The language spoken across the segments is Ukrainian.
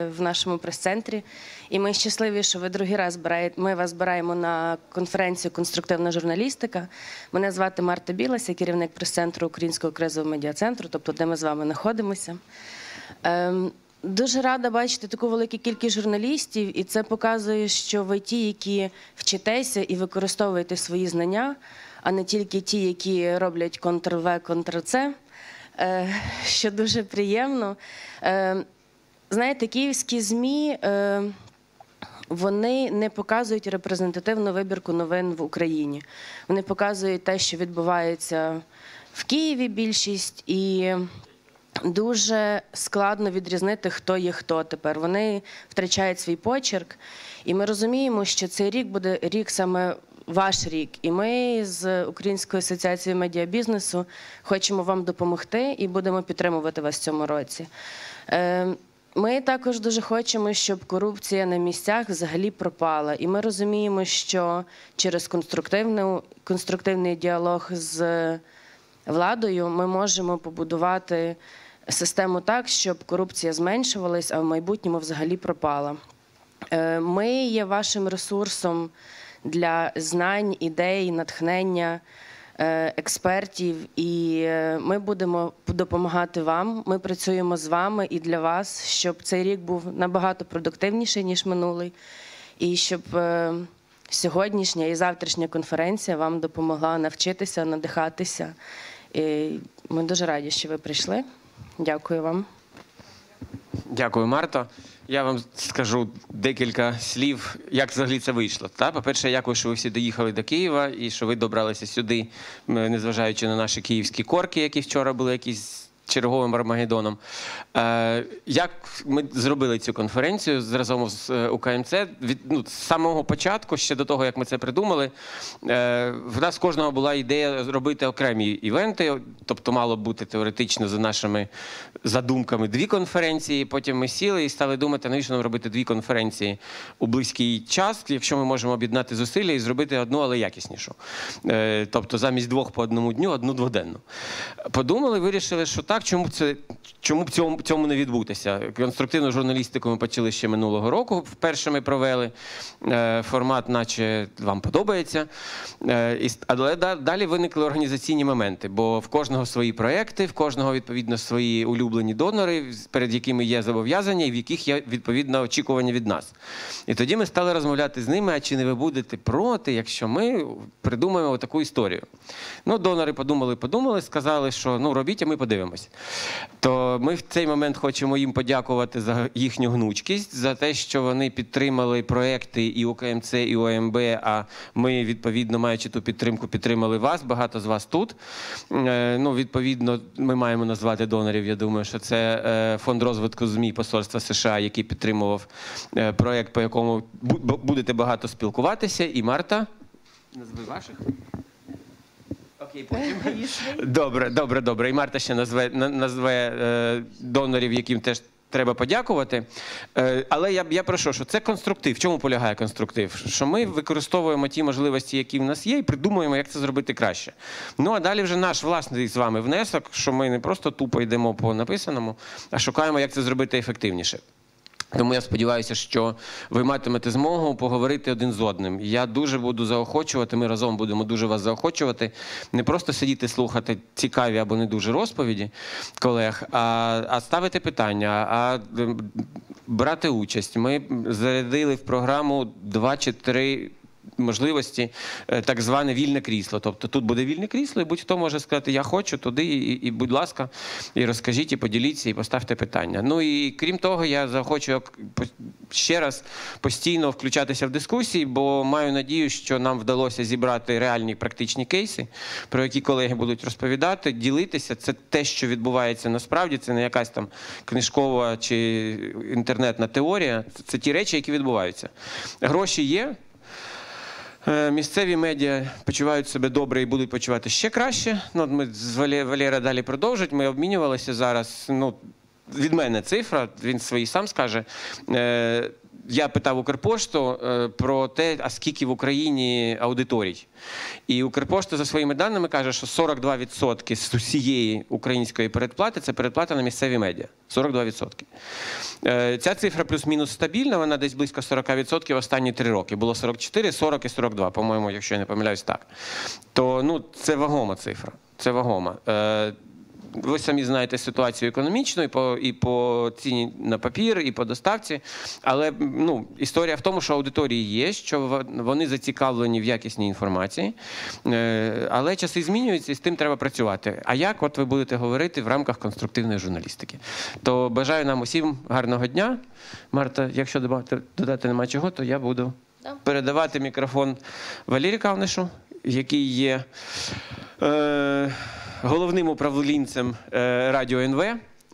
в нашому прес-центрі. І ми щасливі, що ви другий раз збираєте. Ми вас збираємо на конференцію Конструктивна журналістика. Мене звати Марта Білась, я керівник прес-центру Українського кризового медіа-центру, тобто де ми з вами знаходимося. Ем, Дуже рада бачити таку велику кількість журналістів, і це показує, що ви ті, які вчитеся і використовуєте свої знання, а не тільки ті, які роблять Ctrl-V, Ctrl-C, е, що дуже приємно. Е, Знаєте, київські ЗМІ. е, вони не показують репрезентативну вибірку новин в Україні. Вони показують те, що відбувається в Києві більшість, і дуже складно відрізнити, хто є хто тепер. Вони втрачають свій почерк. І ми розуміємо, що цей рік буде рік саме ваш рік. І ми з Української асоціації медіабізнесу хочемо вам допомогти і будемо підтримувати вас в цьому році. Ми також дуже хочемо, щоб корупція на місцях взагалі пропала. І ми розуміємо, що через конструктивну, конструктивний діалог з владою ми можемо побудувати систему так, щоб корупція зменшувалась, а в майбутньому взагалі пропала. Е, Ми є вашим ресурсом для знань, ідей, натхнення експертів, і е, ми будемо допомагати вам. Ми працюємо з вами і для вас, щоб цей рік був набагато продуктивніший ніж минулий, і щоб е, сьогоднішня і завтрашня конференція вам допомогла навчитися, надихатися. І ми дуже раді, що ви прийшли. Дякую вам. Дякую, Марто. Я вам скажу декілька слів, як взагалі це вийшло. Та, по-перше, дякую, що ви всі доїхали до Києва і що ви добралися сюди, незважаючи на наші київські корки, які вчора були якісь черговим Армагеддоном. Е, як ми зробили цю конференцію разом з е, УКМЦ? Від ну, з самого початку, ще до того, як ми це придумали, е, в нас кожного була ідея зробити окремі івенти, тобто мало бути теоретично за нашими задумками дві конференції. Потім ми сіли і стали думати, навіщо нам робити дві конференції у близький час, якщо ми можемо об'єднати зусилля і зробити одну, але якіснішу. Тобто замість двох по одному дню, одну дводенну. Подумали, вирішили, що так, чому б це чому б цьому, цьому не відбутися? Конструктивну журналістику ми почали ще минулого року. Вперше ми провели Е, формат, наче вам подобається. Е, Але да- далі виникли організаційні моменти, бо в кожного свої проекти, в кожного відповідно свої улюблені донори, перед якими є зобов'язання, і в яких є відповідно очікування від нас. І тоді ми стали розмовляти з ними, а чи не ви будете проти, якщо ми придумаємо таку історію. Ну, донори подумали, подумали, сказали, що ну робіть, а ми подивимось. То ми в цей момент хочемо їм подякувати за їхню гнучкість, за те, що вони підтримали проекти і УКМЦ, і ОМБ. А ми, відповідно, маючи ту підтримку, підтримали вас. Багато з вас тут. Е, Ну, відповідно, ми маємо назвати донорів. Я думаю, що це е, фонд розвитку ЗМІ Посольства США, який підтримував е, проект, по якому бу- бу- будете багато спілкуватися. І Марта, назви ваших. Окей, потім. Добре, добре, добре. І Марта ще назве, назве е, донорів, яким теж треба подякувати. Е, але я, я прошу, що це конструктив. В чому полягає конструктив? Що ми використовуємо ті можливості, які в нас є, і придумуємо, як це зробити краще. Ну а далі вже наш власний з вами внесок, що ми не просто тупо йдемо по написаному, а шукаємо, як це зробити ефективніше. Тому я сподіваюся, що ви матимете змогу поговорити один з одним. Я дуже буду заохочувати. Ми разом будемо дуже вас заохочувати. Не просто сидіти слухати цікаві або не дуже розповіді колег, а, а ставити питання, а брати участь. Ми зарядили в програму два чи три. Можливості е, так зване вільне крісло. Тобто тут буде вільне крісло, і будь-хто може сказати, я хочу туди, і, і будь ласка, і розкажіть, і поділіться, і поставте питання. Ну і крім того, я захочу ще раз постійно включатися в дискусії, бо маю надію, що нам вдалося зібрати реальні практичні кейси, про які колеги будуть розповідати, ділитися. Це те, що відбувається насправді. Це не якась там книжкова чи інтернетна теорія. Це, ті речі, які відбуваються. Гроші є. Е, Місцеві медіа почувають себе добре і будуть почувати ще краще. Ну, ми з Валє- Валєра далі продовжить. Ми обмінювалися зараз. Ну, від мене цифра, він свої сам скаже. Е, я питав Укрпошту е, про те, а скільки в Україні аудиторій. І Укрпошта за своїми даними каже, що 42% з усієї української передплати це передплата на місцеві медіа. 42%. Е, Ця цифра плюс-мінус стабільна, вона десь близько 40% останні три роки. Було 44, 40 і 42, по-моєму, якщо я не помиляюсь, так. То ну, це вагома цифра. Це вагома. Ви самі знаєте ситуацію економічну і по, і по ціні на папір, і по доставці. Але ну, історія в тому, що аудиторії є, що вони зацікавлені в якісній інформації. Е, Але часи змінюються, і з тим треба працювати. А як от ви будете говорити в рамках конструктивної журналістики? То бажаю нам усім гарного дня. Марта, якщо додати, додати нема чого, то я буду Да. передавати мікрофон Валерію Кавнишу, який є е, головним управлінцем е, радіо НВ.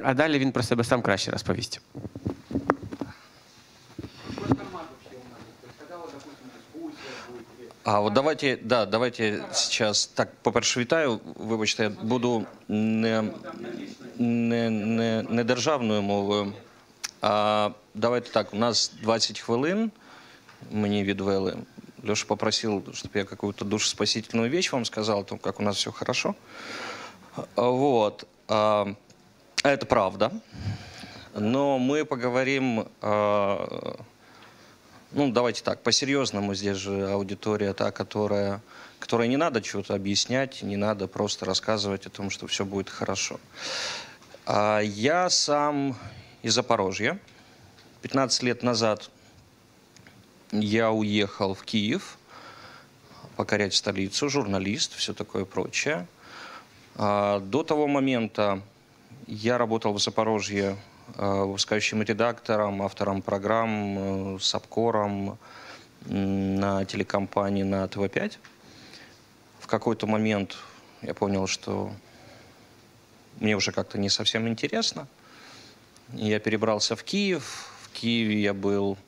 А далі він про себе сам краще розповість. А от давайте, да, давайте сейчас так, по-перше, вітаю. Вибачте, я буду не, не, не, не державною мовою. А давайте так, у нас 20 хвилин мені відвели. Леша попросил, чтобы я какую-то душеспасительную вещь вам сказал, о том, у нас все хорошо. Вот. А, Это правда. Но мы поговорим а, ну, давайте так, по-серьезному здесь же аудитория та, которая, которой не надо чего-то объяснять, не надо просто рассказывать о том, что все будет хорошо. А я сам из Запорожья. 15 лет назад я уехал в Киев покорять столицу, журналист, все такое прочее. А, До того момента я работал в Запорожье э, выпускающим редактором, автором программ, э, на телекомпании на ТВ-5. В какой-то момент я понял, что мне уже как-то не совсем интересно. Я перебрался в Киев. В Киеве я был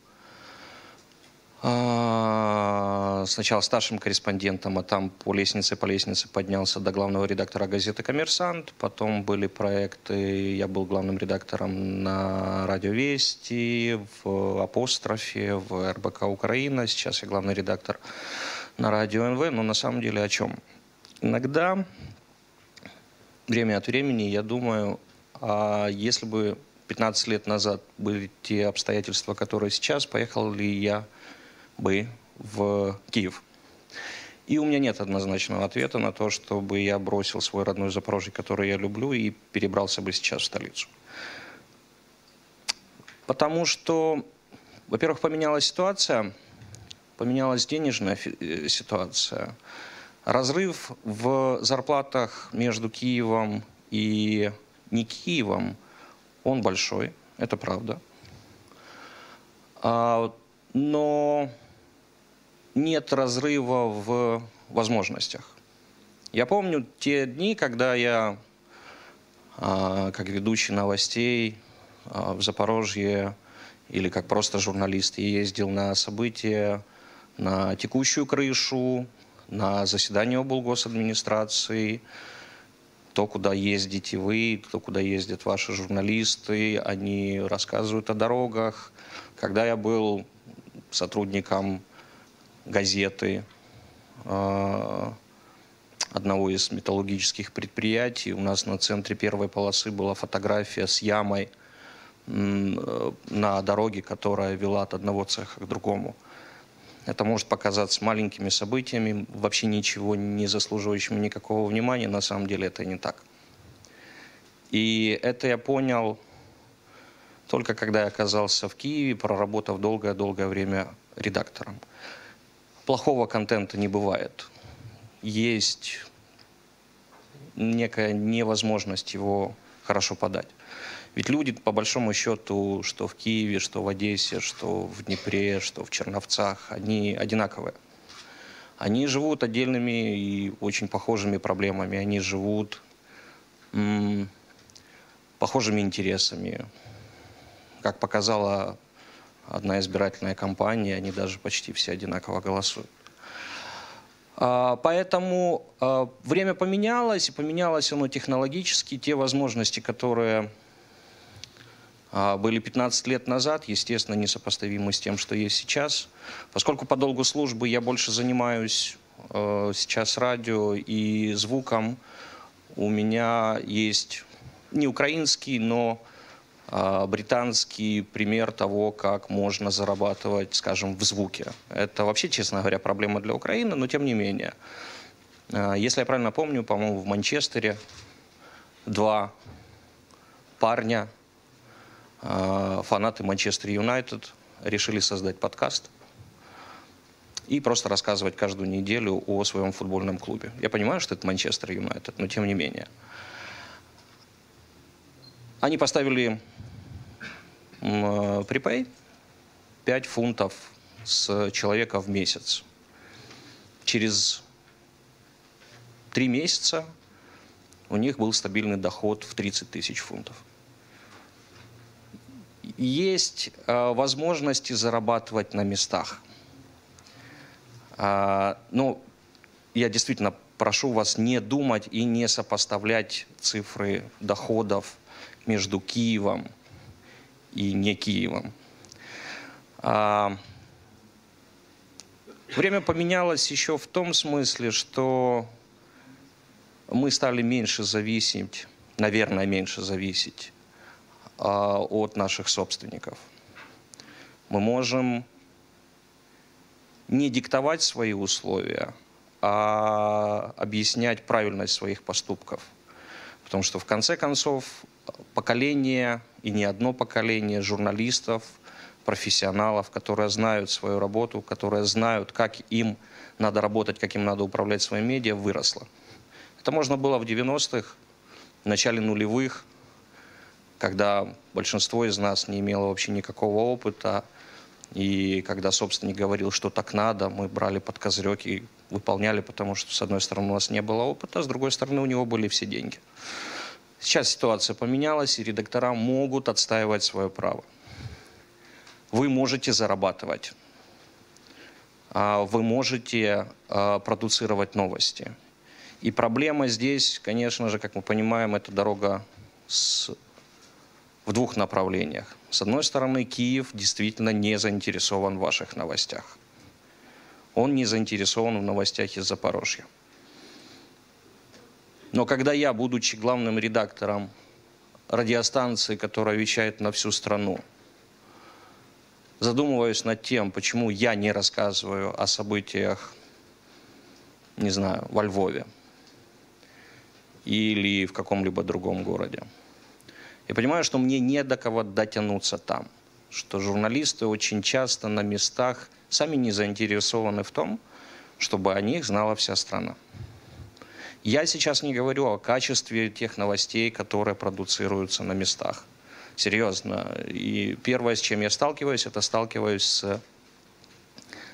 сначала старшим корреспондентом, а там по лестнице, по лестнице поднялся до главного редактора газеты «Коммерсант». Потом были проекты, я был главным редактором на «Радио Вести», в «Апострофе», в РБК «Украина». Сейчас я главный редактор на «Радио НВ». Но на самом деле о чем? Иногда, время от времени, я думаю, а если бы 15 лет назад были те обстоятельства, которые сейчас, поехал ли я бы в Киев. И у меня нет однозначного ответа на то, чтобы я бросил свой родной Запорожье, который я люблю, и перебрался бы сейчас в столицу. Потому что, во-первых, поменялась ситуация, поменялась денежная э, ситуация. Разрыв в зарплатах между Киевом и не Киевом, он большой, это правда. А, но нет разрыва в возможностях. Я помню те дни, когда я, а, как ведущий новостей а, в Запорожье или как просто журналист, ездил на события, на текущую крышу, на заседание облгосадминистрации, то, куда ездите вы, то, куда ездят ваши журналисты, они рассказывают о дорогах. Когда я был сотрудником газеты э, одного из металлургических предприятий, у нас на центре первой полосы была фотография с ямой на дороге, которая вела от одного цеха к другому. Это может показаться маленькими событиями, вообще ничего не заслуживающими никакого внимания. На самом деле это не так. И это я понял только когда я оказался в Киеве, проработав долгое-долгое время редактором. Плохого контента не бывает. Есть некая невозможность его хорошо подать. Ведь люди, по большому счету, что в Киеве, что в Одессе, что в Днепре, что в Черновцах, они одинаковые. Они живут отдельными и очень похожими проблемами. Они живут похожими интересами. Как показала одна избирательная кампания, они даже почти все одинаково голосуют. А, Поэтому а, время поменялось, и поменялось оно технологически. Те возможности, которые а, были 15 лет назад, естественно, несопоставимы с тем, что есть сейчас. Поскольку по долгу службы я больше занимаюсь э, сейчас радио и звуком, у меня есть не украинский, но британский пример того, как можно зарабатывать, скажем, в звуке. Это вообще, честно говоря, проблема для Украины, но тем не менее. А, Если я правильно помню, по-моему, в Манчестере два парня, а, фанаты Манчестер Юнайтед, решили создать подкаст и просто рассказывать каждую неделю о своем футбольном клубе. Я понимаю, что это Манчестер Юнайтед, но тем не менее. Они поставили э, припей 5 фунтов с человека в месяц. Через три месяца у них был стабильный доход в 30 тысяч фунтов. Есть э, возможности зарабатывать на местах. А, но я действительно прошу вас не думать и не сопоставлять цифры доходов между Киевом и не Киевом. А, время поменялось еще в том смысле, что мы стали меньше зависеть, наверное, меньше зависеть а, от наших собственников. Мы можем не диктовать свои условия, а объяснять правильность своих поступков. Потому что в конце концов поколение, и не одно поколение журналистов, профессионалов, которые знают свою работу, которые знают, как им надо работать, как им надо управлять своим медиа, выросло. Это можно было в 90-х, в начале нулевых, когда большинство из нас не имело вообще никакого опыта, и когда собственник говорил, что так надо, мы брали под козырек и выполняли, потому что, с одной стороны, у нас не было опыта, а с другой стороны, у него были все деньги. Сейчас ситуация поменялась, и редактора могут отстаивать свое право. Вы можете зарабатывать. А, Вы можете а, продуцировать новости. И проблема здесь, конечно же, как мы понимаем, это дорога с в двух направлениях. С одной стороны, Киев действительно не заинтересован в ваших новостях. Он не заинтересован в новостях из Запорожья. Но когда я, будучи главным редактором радиостанции, которая вещает на всю страну, задумываюсь над тем, почему я не рассказываю о событиях, не знаю, во Львове или в каком-либо другом городе. Я понимаю, что мне не до кого дотянуться там, что журналисты очень часто на местах сами не заинтересованы в том, чтобы о них знала вся страна. Я сейчас не говорю о качестве тех новостей, которые продуцируются на местах. Серьезно. И первое, с чем я сталкиваюсь, это сталкиваюсь с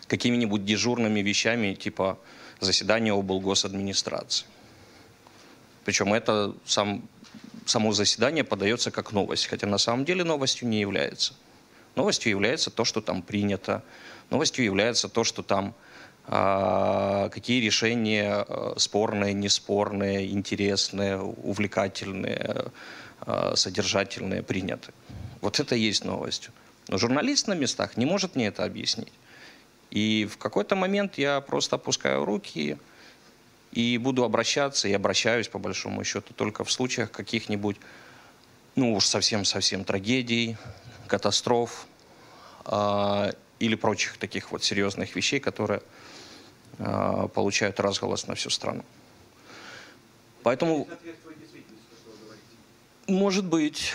какими-нибудь дежурными вещами, типа заседания облгосадминистрации. Причем это сам, само заседание подается как новость, хотя на самом деле новостью не является. Новостью является то, что там принято. Новостью является то, что там какие решения а, спорные, неспорные, интересные, увлекательные, а, содержательные приняты. Вот это и есть новостью. Но журналист на местах не может мне это объяснить. И в какой-то момент я просто опускаю руки и буду обращаться, и обращаюсь по большому счету только в случаях каких-нибудь, ну уж совсем-совсем трагедий, катастроф э, или прочих таких вот серьезных вещей, которые э, получают разголос на всю страну. Поэтому, может быть,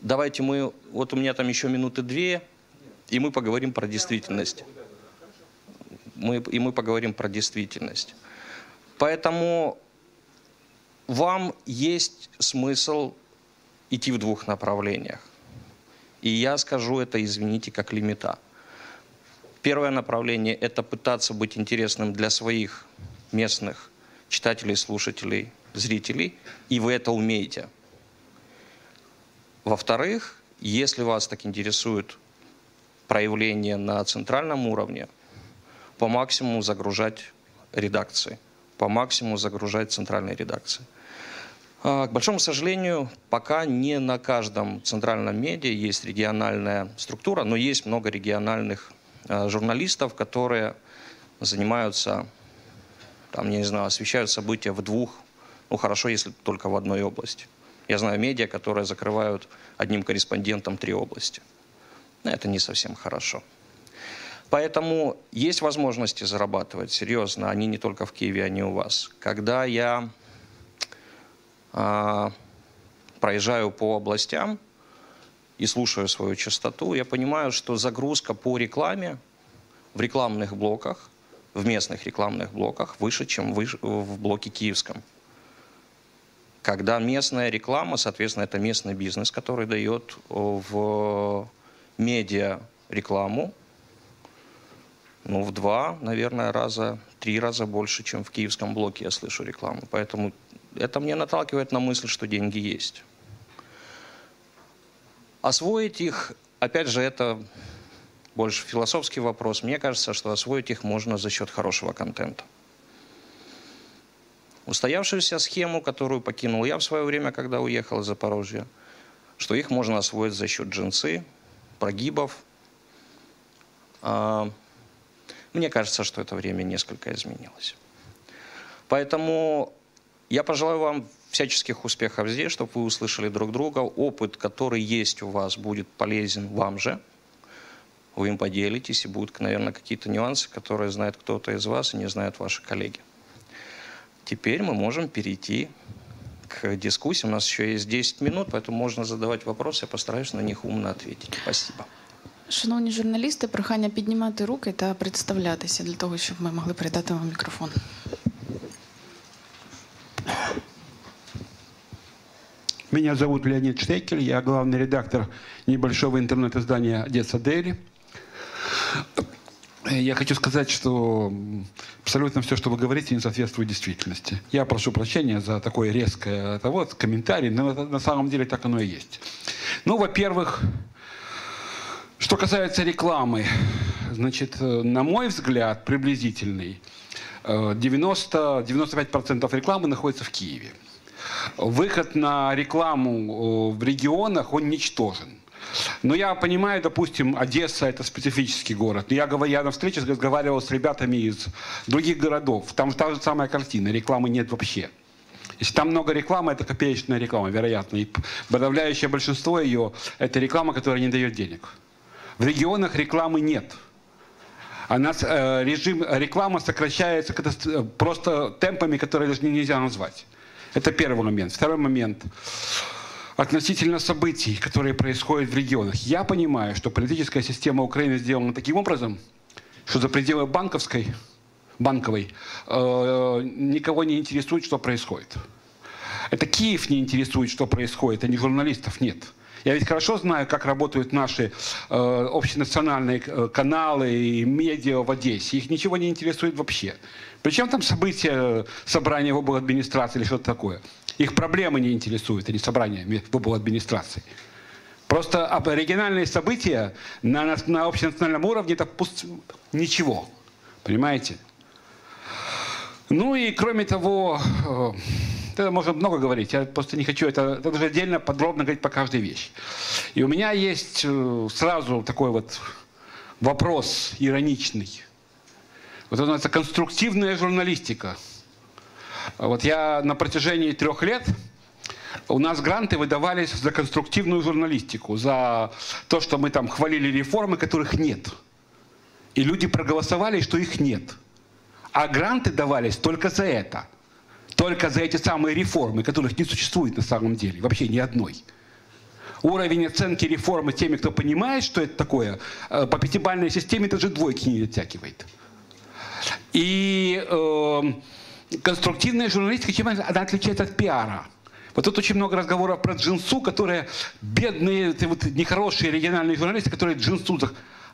давайте мы, вот у меня там еще минуты две, и мы поговорим про действительность. Мы, и мы поговорим про действительность. Поэтому вам есть смысл идти в двух направлениях. И я скажу это, извините, как лимита. Первое направление – это пытаться быть интересным для своих местных читателей, слушателей, зрителей, и вы это умеете. Во-вторых, если вас так интересует проявление на центральном уровне, по максимуму загружать редакции, по максимуму загружать центральные редакции. А, К большому сожалению, пока не на каждом центральном медиа есть региональная структура, но есть много региональных журналистов, которые занимаются, там, не знаю, освещают события в двух, ну хорошо, если только в одной области. Я знаю медиа, которые закрывают одним корреспондентом три области. Но Это не совсем хорошо. Поэтому есть возможности зарабатывать, серьезно, они не только в Киеве, они у вас. Когда я а, проезжаю по областям и слушаю свою частоту, я понимаю, что загрузка по рекламе в рекламных блоках, в местных рекламных блоках выше, чем в блоке киевском. Когда местная реклама, соответственно, это местный бизнес, который дает о, в медиа рекламу, ну, в два, наверное, раза, три раза больше, чем в киевском блоке я слышу рекламу. Поэтому это мне наталкивает на мысль, что деньги есть. Освоить их, опять же, это больше философский вопрос. Мне кажется, что освоить их можно за счет хорошего контента. Устоявшуюся схему, которую покинул я в свое время, когда уехал из Запорожья, что их можно освоить за счет джинсы, прогибов. А, Мне кажется, что это время несколько изменилось. Поэтому я пожелаю вам всяческих успехов здесь, чтобы вы услышали друг друга. Опыт, который есть у вас, будет полезен вам же. Вы им поделитесь, и будут, наверное, какие-то нюансы, которые знает кто-то из вас и не знают ваши коллеги. Теперь мы можем перейти к дискуссии. У нас еще есть 10 минут, поэтому можно задавать вопросы. Я постараюсь на них умно ответить. Спасибо. Шановні журналісти, прохання піднімати руки та представлятися для того, щоб ми могли передати вам мікрофон. Меня зовут Леонид Штекель, я главный редактор небольшого интернет-издания «Одесса Дейли». Я хочу сказать, что абсолютно все, что вы говорите, не соответствует действительности. Я прошу прощения за такое резкое это вот, комментарий, но на самом деле так оно и есть. Ну, во-первых, что касается рекламы, значит, э, на мой взгляд, приблизительный, э, 90-95% рекламы находится в Киеве. Выход на рекламу э, в регионах, он ничтожен. Но я понимаю, допустим, Одесса – это специфический город. Я, говорю, я на встрече разговаривал с ребятами из других городов. Там та же самая картина, рекламы нет вообще. Если там много рекламы, это копеечная реклама, вероятно. И подавляющее большинство ее – это реклама, которая не дает денег. В регионах рекламы нет. Она, с- э, режим рекламы сокращается просто темпами, которые даже нельзя назвать. Это первый момент. Второй момент. Относительно событий, которые происходят в регионах. Я понимаю, что политическая система Украины сделана таким образом, что за пределы банковской, банковой э, никого не интересует, что происходит. Это Киев не интересует, что происходит, а не журналистов нет. Я ведь хорошо знаю, как работают наши э, общенациональные э, каналы и медиа в Одессе. Их ничего не интересует вообще. Причем там события, э, собрания в администрации или что-то такое. Их проблемы не интересуют, а не собрания в администрации. Просто оригинальные события на, нас- на общенациональном уровне это пуст- ничего. Понимаете? Ну и кроме того, э, это можно много говорить, я просто не хочу это, это даже отдельно подробно говорить по каждой вещи. И у меня есть э, сразу такой вот вопрос ироничный. Вот это называется конструктивная журналистика. Вот я на протяжении трех лет у нас гранты выдавались за конструктивную журналистику, за то, что мы там хвалили реформы, которых нет. И люди проголосовали, что их нет. А гранты давались только за это. Только за эти самые реформы, которых не существует на самом деле. Вообще ни одной. Уровень оценки реформы теми, кто понимает, что это такое, э, по пятибалльной системе даже двойки не дотягивает. И эм, конструктивная журналистика, чем она отличается от пиара? Вот тут очень много разговоров про джинсу, которые бедные, вот нехорошие региональные журналисты, которые джинсу...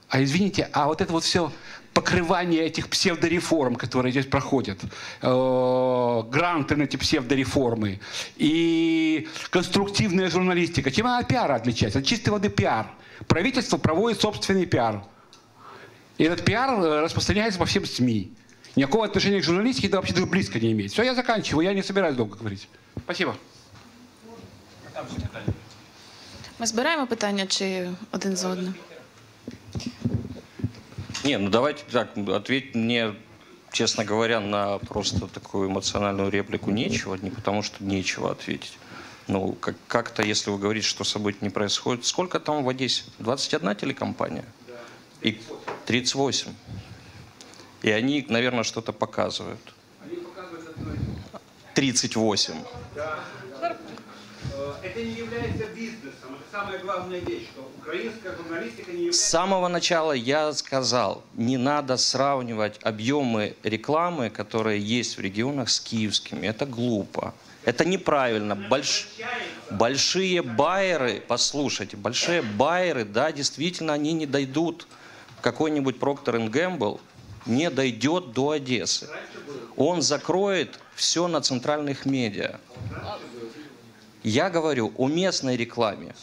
А извините, а вот это вот все покрывание этих псевдореформ, которые здесь проходят, э, гранты на эти псевдореформы и конструктивная журналистика, чем она от пиара отличается? От чистой воды пиар. Правительство проводит собственный пиар. И этот пиар э, распространяется по всем СМИ. Никакого отношения к журналистике это вообще даже близко не имеет. Все, я заканчиваю, я не собираюсь долго говорить. Спасибо. Ми збираємо питання чи один за одним? Не, ну давайте так, ответь мне, честно говоря, на просто такую эмоциональную реплику нечего, не потому что нечего ответить. Ну, как- как-то, если вы говорите, что событий не происходит. Сколько там в Одессе? 21 телекомпания? И 38. И они, наверное, что-то показывают. 38. Это не является бизнесом. Самая главная вещь, что украинская журналистика не С самого начала я сказал, не надо сравнивать объемы рекламы, которые есть в регионах, с киевскими. Это глупо. Это неправильно. Больш- Большие байеры, послушайте, большие байеры, да, действительно, они не дойдут. Какой-нибудь Procter Gamble не дойдет до Одессы. Он закроет все на центральных медиа. Я говорю о местной рекламе.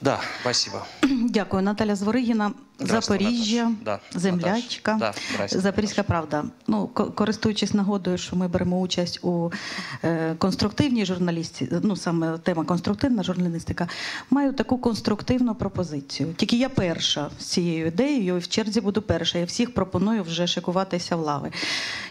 Да, спасибо. Дякую, Наталя Зворигіна, Запоріжжя, Да, землячка, Да, здрасте, Запорізька правда. Ну, користуючись нагодою, що ми беремо участь у е, конструктивній журналісті, ну саме тема конструктивна журналістика, маю таку конструктивну пропозицію. Тільки я перша з цією ідеєю, і в черзі буду перша. Я всіх пропоную вже шикуватися в лави.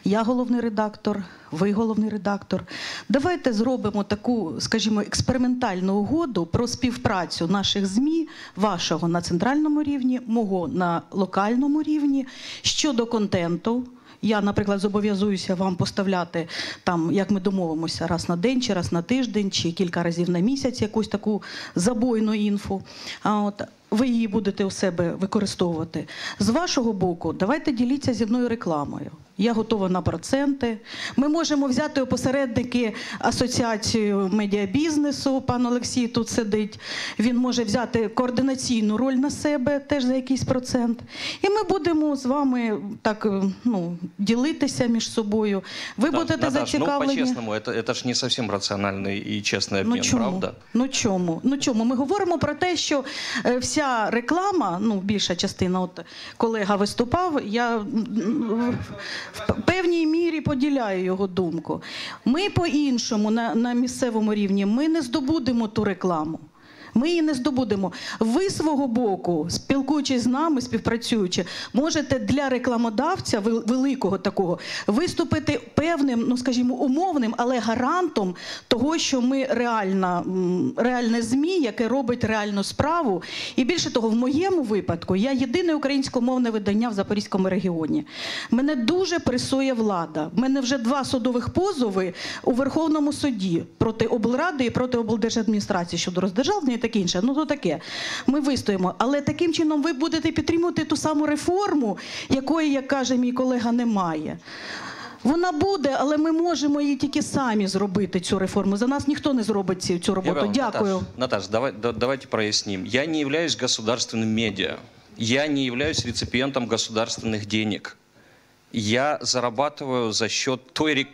Я головний редактор, ви головний редактор. Давайте зробимо таку, скажімо, експериментальну угоду про співпрацю наших ЗМІ, вашого на центральному рівні, мого на локальному рівні щодо контенту. Я, наприклад, зобов'язуюся вам поставляти там, як ми домовимося, раз на день, чи раз на тиждень, чи кілька разів на місяць якусь таку забойну інфу. А от ви її будете у себе використовувати. З вашого боку, давайте діліться зі мною рекламою. Я готова на проценти. Ми можемо взяти у посередники асоціацію медіабізнесу. Пан Олексій тут сидить. Він може взяти координаційну роль на себе теж за якийсь процент. І ми будемо з вами так е, ну, ділитися між собою. Ви Да, будете Наташ, ну зацікавлені. по-честному, это, это ж не совсем рациональный и честный Ну обмен, чому? правда? Ну чому? Ну чому? Ми говоримо про те, що е, вся реклама, ну більша частина, от колега виступав, я в певній мірі поділяю його думку. Ми по-іншому на, на місцевому рівні ми не здобудемо ту рекламу. Ми її не здобудемо. Ви свого боку, спілкуючись з нами, співпрацюючи, можете для рекламодавця великого такого виступити певним, ну скажімо, умовним, але гарантом того, що ми реальна, реальне змі, яке робить реальну справу. І більше того, в моєму випадку я єдине українськомовне видання в Запорізькому регіоні. Мене дуже пресує влада. В мене вже два судових позови у Верховному суді проти облради і проти облдержадміністрації щодо роздержавлення і таке інше. Ну то таке. Ми вистоїмо. Але таким чином ви будете підтримувати ту саму реформу, якої, як каже мій колега, немає. Вона буде, але ми можемо її тільки самі зробити цю реформу. За нас ніхто не зробить цю, цю Я роботу. понял. Дякую. Наташ, Наташ, давай, да- давайте проясним. Я не являюсь государственным медиа. Я не являюсь реципиентом государственных денег. Я зарабатываю за счет той рек-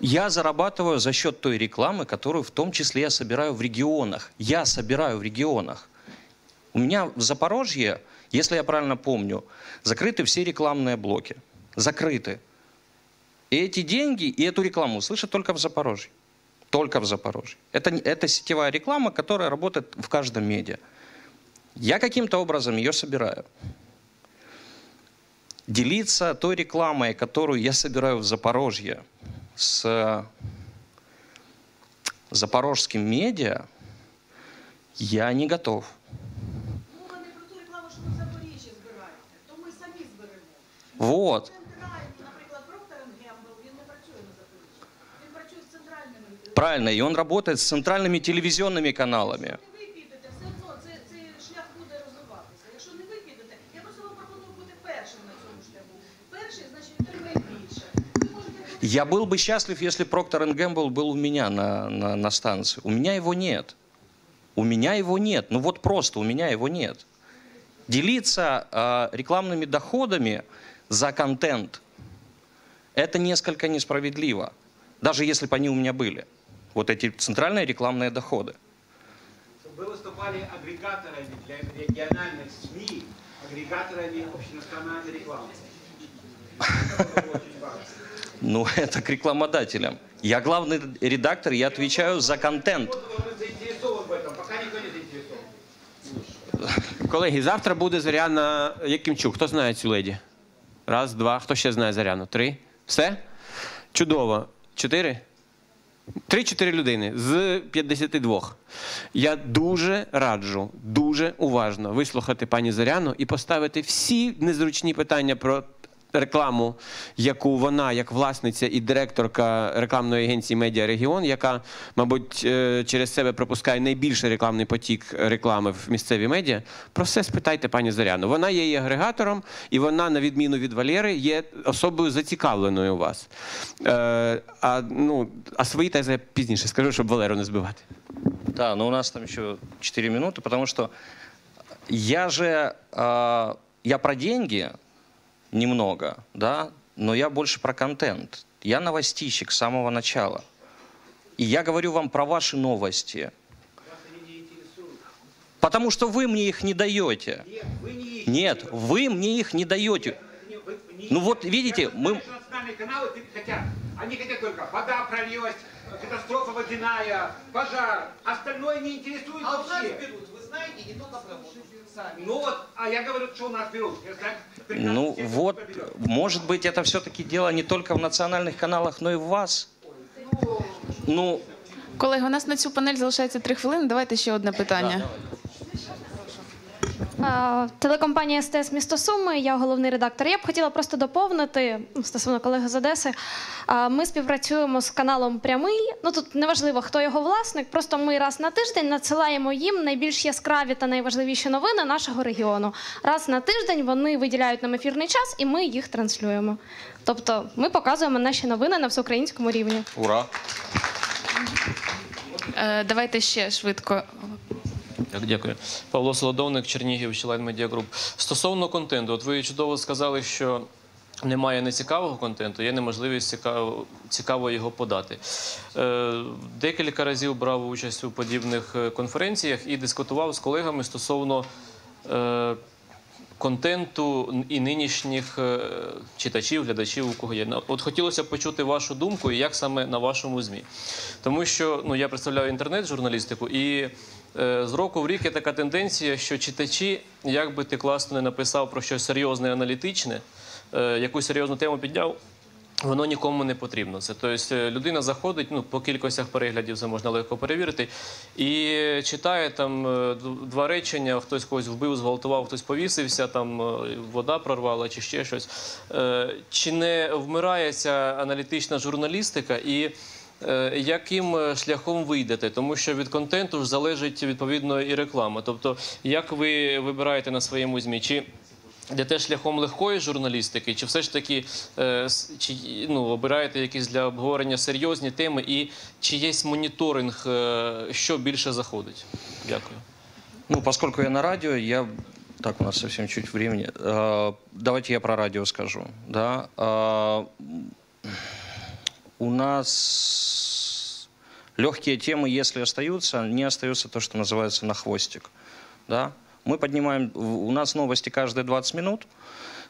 Я зарабатываю за счет той рекламы, которую в том числе я собираю в регионах. Я собираю в регионах. У меня в Запорожье, если я правильно помню, закрыты все рекламные блоки. Закрыты. И эти деньги, и эту рекламу слышат только в Запорожье. Только в Запорожье. Это, это сетевая реклама, которая работает в каждом медиа. Я каким-то образом ее собираю. Делиться той рекламой, которую я собираю в Запорожье с запорожским медиа, я не готов. Мова не про ту рекламу, що ви в Запоріжжі збираєте, то ми самі зберемо. Вот. Центральний, наприклад, Procter Gamble, він не працює на Запоріжжі. Він працює з центральними. Правильно, и он работает с центральными телевизионными каналами. Я был бы счастлив, если Проктор Gamble был у меня на, на, на станции. У меня его нет. У меня его нет. Ну вот просто у меня его нет. Делиться э, рекламными доходами за контент – это несколько несправедливо. Даже если бы они у меня были. Вот эти центральные рекламные доходы. Вы выступали агрегаторами для региональных СМИ, агрегаторами общенациональной рекламы. Это было очень важно. Ну, это к рекламодателям. Я главный редактор, я отвечаю за контент. Он заинтересован в этом, пока никто не заинтересован. Колеги, завтра буде Зоряна Якимчук. Хто знає цю леді? Раз, два. Хто ще знає Зоряну? Три? Все? Чудово. Чотири? Три-чотири людини з 52. Я дуже раджу, дуже уважно вислухати пані Зоряну і поставити всі незручні питання про рекламу, яку вона, як власниця і директорка рекламної агенції Медіа Регіон, яка, мабуть, е, через себе пропускає найбільший рекламний потік реклами в місцеві медіа. Про все спитайте пані Зоряну. Вона є і агрегатором, і вона, на відміну від Валєри, є особою зацікавленою у вас. Е, а, ну, а свої тези пізніше скажу, щоб Валеру не збивати. Да, но у нас там еще 4 минуты, потому что я же, я про деньги немного, да, но я больше про контент. Я новостищик с самого начала. И я говорю вам про ваши новости. Потому что вы мне их не даете. Нет, вы мне их не даете. Ну вот видите, мы-. Они хотят только вода пролилась, катастрофа водяная, пожар. Остальное не интересует А у нас вообще. берут, вы знаете, не только про сами. Ну вот, а я говорю, что у нас берут. Я знаю, прекрасно Ну все, вот, кто берет. может быть, это все-таки дело не только в национальных каналах, но и в вас. Ну, Колеги, у нас на цю панель залишається три хвилини. Давайте ще одне питання. Е, Телекомпанія СТС місто Суми, я головний редактор. Я б хотіла просто доповнити ну, стосовно колеги з Одеси. Е, Ми співпрацюємо з каналом Прямий. Ну тут неважливо, хто його власник. Просто ми раз на тиждень надсилаємо їм найбільш яскраві та найважливіші новини нашого регіону. Раз на тиждень вони виділяють нам ефірний час, і ми їх транслюємо. Тобто ми показуємо наші новини на всеукраїнському рівні. ура. Е, Давайте ще швидко. Так, дякую. Павло Солодовник, Чернігів, Член Медіагруп. Стосовно контенту, от ви чудово сказали, що немає нецікавого контенту, є неможливість цікаво, цікаво його подати. Е, декілька разів брав участь у подібних е, конференціях і дискутував з колегами стосовно. Е, контенту і нинішніх е, читачів, глядачів, у кого є. На- От хотілося б почути вашу думку, і як саме на вашому ЗМІ. Тому що ну, я представляю інтернет-журналістику, і е, з року в рік є така тенденція, що читачі, як би ти класно не написав про щось серйозне, аналітичне, е, якусь серйозну тему підняв. Воно нікому не потрібно. Це тобто е, людина заходить, ну по кількостях переглядів це можна легко перевірити, і читає там е, два речення: хтось когось вбив, зґвалтував, хтось повісився, там е, вода прорвала чи ще щось. Чи не вмирає ця аналітична журналістика і яким шляхом ви йдете? Тому що від контенту ж залежить відповідно і реклама. Тобто, як ви вибираєте на своєму змі? Чи Йдете шляхом легкої журналістики, чи все ж таки е, с- чи ну, обираєте якісь для обговорення серйозні теми, і чи є моніторинг, е, що більше заходить? Дякую. Ну, поскольку я на радио, я... Так, у нас совсем чуть времени. Э, Давайте я про радио скажу. Да? А, м, У нас легкие темы, если остаются, не остается то, что называется на хвостик. Да? Мы поднимаем... У нас новости каждые 20 минут.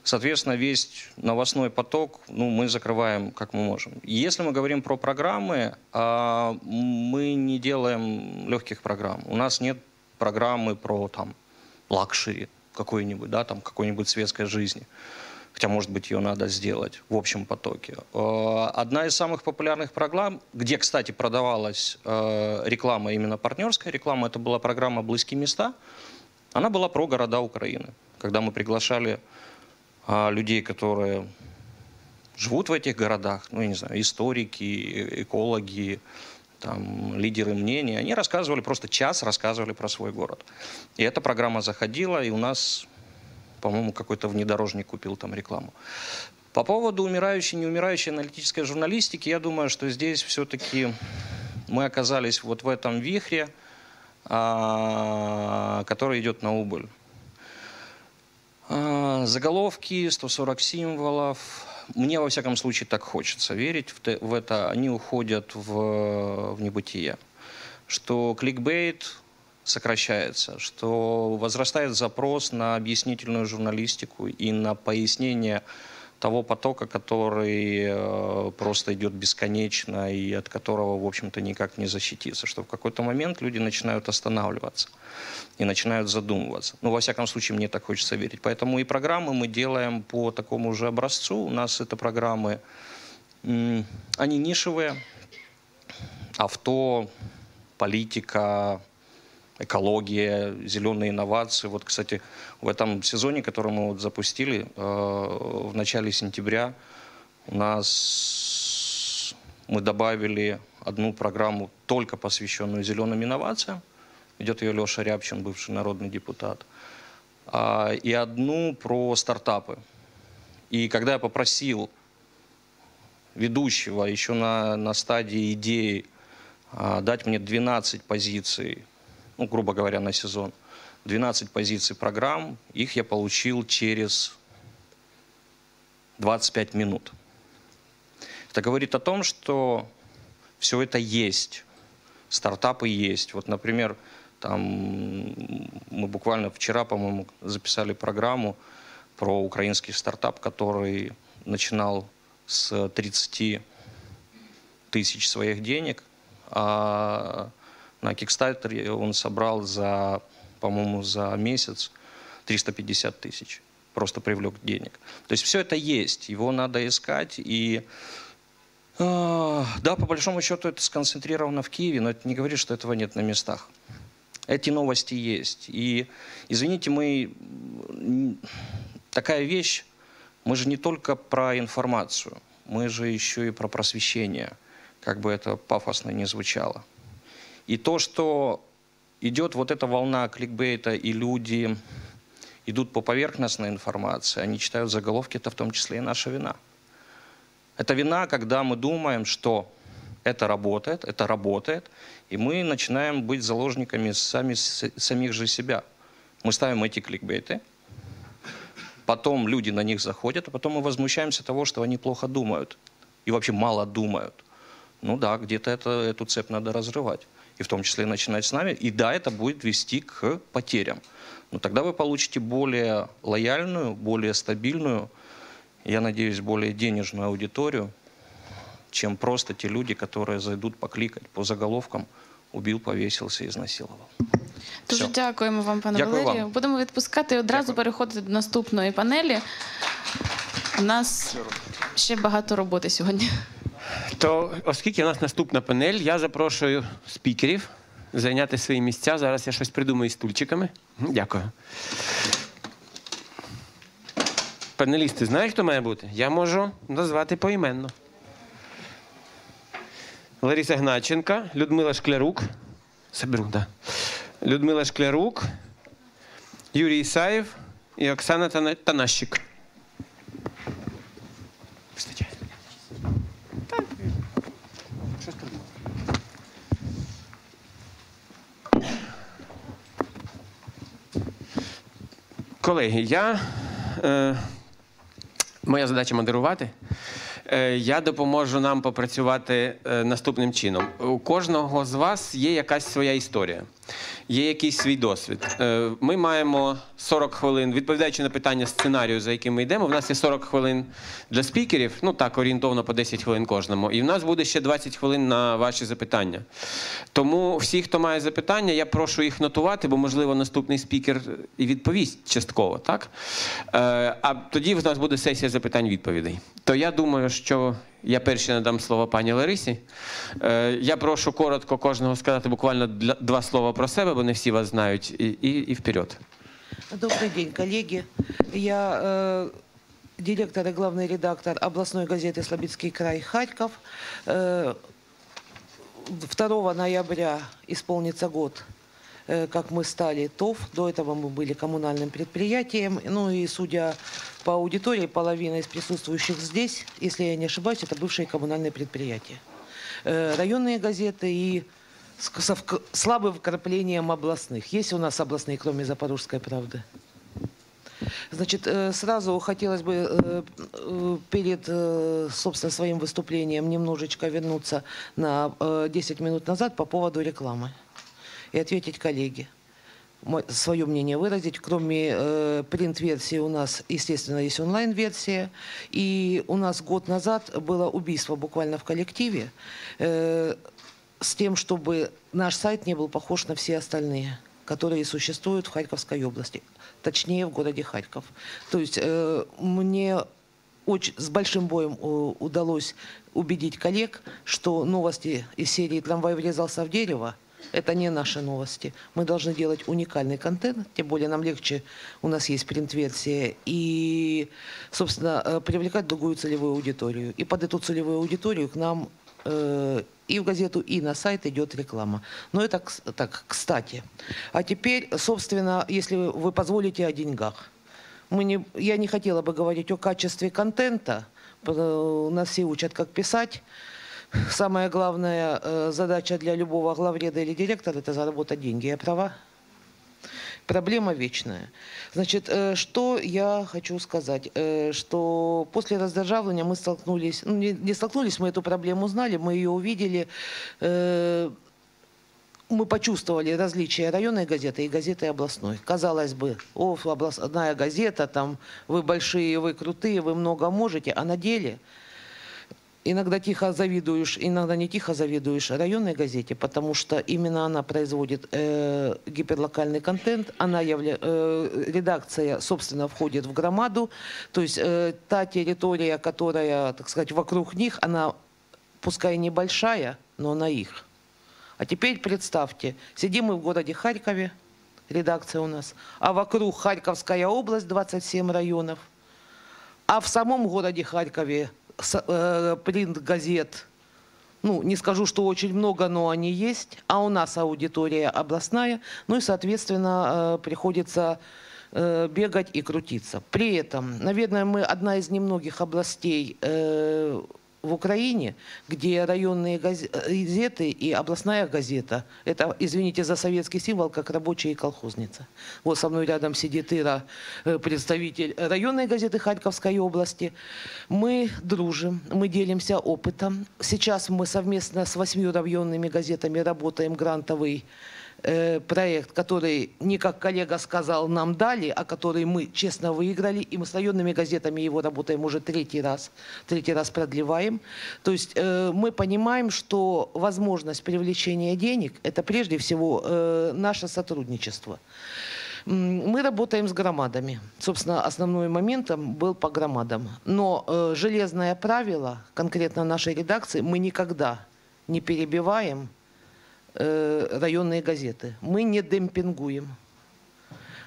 Соответственно, весь новостной поток ну, мы закрываем, как мы можем. Если мы говорим про программы, а, мы не делаем легких программ. У нас нет программы про там лакшери какой-нибудь, да, там какой-нибудь светской жизни. Хотя, может быть, ее надо сделать в общем потоке. Э, Одна из самых популярных программ, где, кстати, продавалась э, реклама, именно партнерская реклама, это была программа «Близкие места». Она была про города Украины. Когда мы приглашали а, людей, которые живут в этих городах, ну, я не знаю, историки, э- экологи, там, лидеры мнений, они рассказывали, просто час рассказывали про свой город. И эта программа заходила, и у нас, по-моему, какой-то внедорожник купил там рекламу. По поводу умирающей, неумирающей аналитической журналистики, я думаю, что здесь все-таки мы оказались вот в этом вихре, который идет на убыль. А, Заголовки, 140 символов. Мне, во всяком случае, так хочется верить в это. Они уходят в, в небытие. Что кликбейт сокращается, что возрастает запрос на объяснительную журналистику и на пояснение того потока, который э, просто идет бесконечно и от которого, в общем-то, никак не защититься. Что в какой-то момент люди начинают останавливаться и начинают задумываться. Ну, во всяком случае, мне так хочется верить. Поэтому и программы мы делаем по такому же образцу. У нас это программы, они нишевые, авто, политика, экология, зеленые инновации. Вот, кстати, в этом сезоне, который мы вот запустили э, в начале сентября, у нас мы добавили одну программу, только посвященную зеленым инновациям. Ведет ее Леша Рябчин, бывший народный депутат. А, и одну про стартапы. И когда я попросил ведущего еще на, на стадии идеи а, дать мне 12 позиций, ну, грубо говоря, на сезон, 12 позиций программ, их я получил через 25 минут. Это говорит о том, что все это есть, стартапы есть. Вот, например, там мы буквально вчера, по-моему, записали программу про украинский стартап, который начинал с 30 тысяч своих денег, а на Кикстартере он собрал за, по-моему, за месяц 350 тысяч. Просто привлек денег. То есть все это есть, его надо искать. И э, да, по большому счету это сконцентрировано в Киеве, но это не говорит, что этого нет на местах. Эти новости есть. И, извините, мы... Такая вещь, мы же не только про информацию, мы же еще и про просвещение, как бы это пафосно не звучало. И то, что идет вот эта волна кликбейта, и люди идут по поверхностной информации, они читают заголовки, это в том числе и наша вина. Это вина, когда мы думаем, что это работает, это работает, и мы начинаем быть заложниками сами, самих же себя. Мы ставим эти кликбейты, потом люди на них заходят, а потом мы возмущаемся того, что они плохо думают и вообще мало думают. Ну да, где-то эту цепь надо разрывать И в том числе начинать с нами. И да, это будет вести к потерям. Но тогда вы получите более лояльную, более стабильную, я надеюсь, более денежную аудиторию, чем просто те люди, которые зайдут покликать по заголовкам «убил, повесился, изнасиловал». Дуже Все. дякуємо вам, пане Дякую Валерію. вам. Будемо відпускати і одразу переходити до наступної панелі. У нас ще багато роботи сьогодні. То, оскільки у нас наступна панель, я запрошую спікерів зайняти свої місця. Зараз я щось придумаю з стульчиками. Дякую. Панелісти, знають, хто має бути? Я можу назвати поіменно. Лариса Гначенка, Людмила Шклярук. Заберу, да. Людмила Шклярук, Юрій Ісаєв і Оксана Танащик. Колеги, я, е, моя задача модерувати. Е, я допоможу нам попрацювати е, наступним чином. У кожного з вас є якась своя історія, є якийсь свій досвід. Е, ми маємо 40 хвилин, відповідаючи на питання сценарію, за яким ми йдемо. В нас є 40 хвилин для спікерів, ну так, орієнтовно по 10 хвилин кожному. І в нас буде ще 20 хвилин на ваші запитання. Тому всі, хто має запитання, я прошу їх нотувати, бо, можливо, наступний спікер і відповість частково, так? Е, а тоді в нас буде сесія запитань-відповідей. То я думаю, що я перший надам слово пані Ларисі. Е, я прошу коротко кожного сказати буквально для- два слова про себе, бо не всі вас знають, і, і, і вперед. Добрый день, коллеги. Я э, директор и главный редактор областной газеты «Слободский край» Харьков. Э, 2 ноября исполнится год, э, как мы стали ТОВ. До этого мы были коммунальным предприятием. Ну и судя по аудитории, половина из присутствующих здесь, если я не ошибаюсь, это бывшие коммунальные предприятия. Э, районные газеты и с, слабым вкраплением областных. Есть у нас областные, кроме Запорожской правды? Значит, э, сразу хотелось бы э, э, перед, э, собственно, своим выступлением немножечко вернуться на э, 10 минут назад по поводу рекламы и ответить коллеге. свое мнение выразить. Кроме э, принт-версии у нас, естественно, есть онлайн-версия. И у нас год назад было убийство буквально в коллективе э, с тем, чтобы наш сайт не был похож на все остальные, которые существуют в Харьковской области, точнее в городе Харьков. То есть э, мне очень, с большим боем э, удалось убедить коллег, что новости из серии «Трамвай врезался в дерево» это не наши новости. Мы должны делать уникальный контент, тем более нам легче, у нас есть принт-версия, и, собственно, э, привлекать другую целевую аудиторию. И под эту целевую аудиторию к нам э, и в газету, и на сайт идет реклама. Но это так, кстати. А теперь, собственно, если вы позволите о деньгах. Мы не, я не хотела бы говорить о качестве контента. Э, Нас все учат, как писать. Самая главная э, задача для любого главреда или директора – это заработать деньги. Я права? Проблема вечная. Значит, э, что я хочу сказать, Э, что после раздержавления мы столкнулись, ну, не, столкнулись, мы эту проблему знали, мы ее увидели, мы почувствовали различия районной газеты и газеты областной. Казалось бы, о, областная газета, там вы большие, вы крутые, вы много можете, а на деле иногда тихо завидуешь, иногда не тихо завидуешь районной газете, потому что именно она производит э, гиперлокальный контент, она явля... э, редакция, собственно, входит в громаду, то есть э, та территория, которая, так сказать, вокруг них, она пускай небольшая, но она их. А теперь представьте, сидим мы в городе Харькове, редакция у нас, а вокруг Харьковская область, 27 районов, а в самом городе Харькове принт газет, ну, не скажу, что очень много, но они есть, а у нас аудитория областная, ну и, соответственно, э, приходится э, бегать и крутиться. При этом, наверное, мы одна из немногих областей э, в Украине, где районные газ- газеты и областная газета, это, извините за советский символ, как рабочая и колхозница. Вот со мной рядом сидит Ира, э, представитель районной газеты Харьковской области. Мы дружим, мы делимся опытом. Сейчас мы совместно с восьмью районными газетами работаем грантовый э, проект, который не как коллега сказал, нам дали, а который мы честно выиграли, и мы с районными газетами его работаем уже третий раз, третий раз продлеваем. То есть э, мы понимаем, что возможность привлечения денег – это прежде всего э, наше сотрудничество. Мы работаем с громадами. Собственно, основной моментом был по громадам. Но э, железное правило, конкретно нашей редакции, мы никогда не перебиваем э, районные газеты. Мы не демпингуем.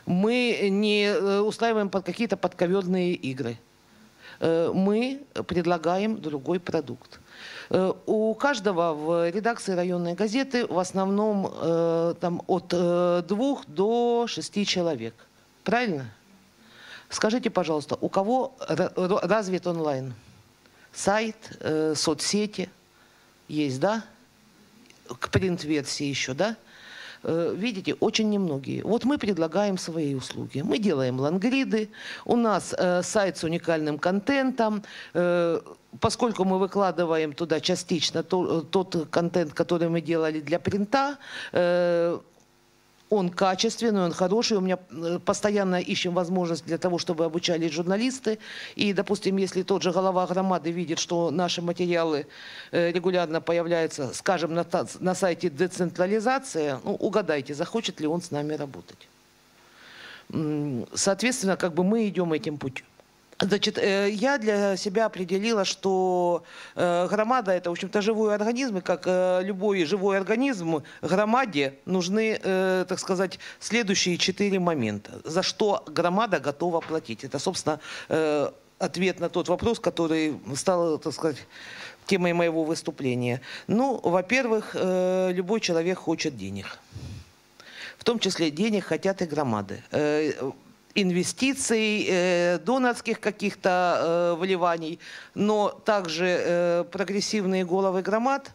Мы не э, устраиваем под какие-то подковерные игры. Э, Мы предлагаем другой продукт. Э, У каждого в редакции районной газеты в основном э, там, от э, двух до шести человек. Правильно? Скажите, пожалуйста, у кого развит онлайн? Сайт, э, соцсети есть, да? К принт-версии еще, да? Э, Видите, очень немногие. Вот мы предлагаем свои услуги. Мы делаем лангриды, у нас э, сайт с уникальным контентом. Э, поскольку мы выкладываем туда частично то- тот контент, который мы делали для принта, э, он качественный, он хороший. У меня э, постоянно ищем возможность для того, чтобы обучались журналисты. И, допустим, если тот же голова громады видит, что наши материалы э, регулярно появляются, скажем, на, на сайте децентрализация, ну, угадайте, захочет ли он с нами работать. Соответственно, как бы мы идем этим путем. Значит, э, я для себя определила, что э, громада это, в общем-то, живой организм, и как э, любой живой организм, громаде нужны, так сказать, следующие четыре момента. За что громада готова платить? Это, собственно, ответ на тот вопрос, который стал, так сказать, темой моего выступления. Ну, во-первых, любой человек хочет денег. В том числе денег хотят и громады. Инвестиций, э, донорских каких-то э, вливаний, но также э, прогрессивные головы громад,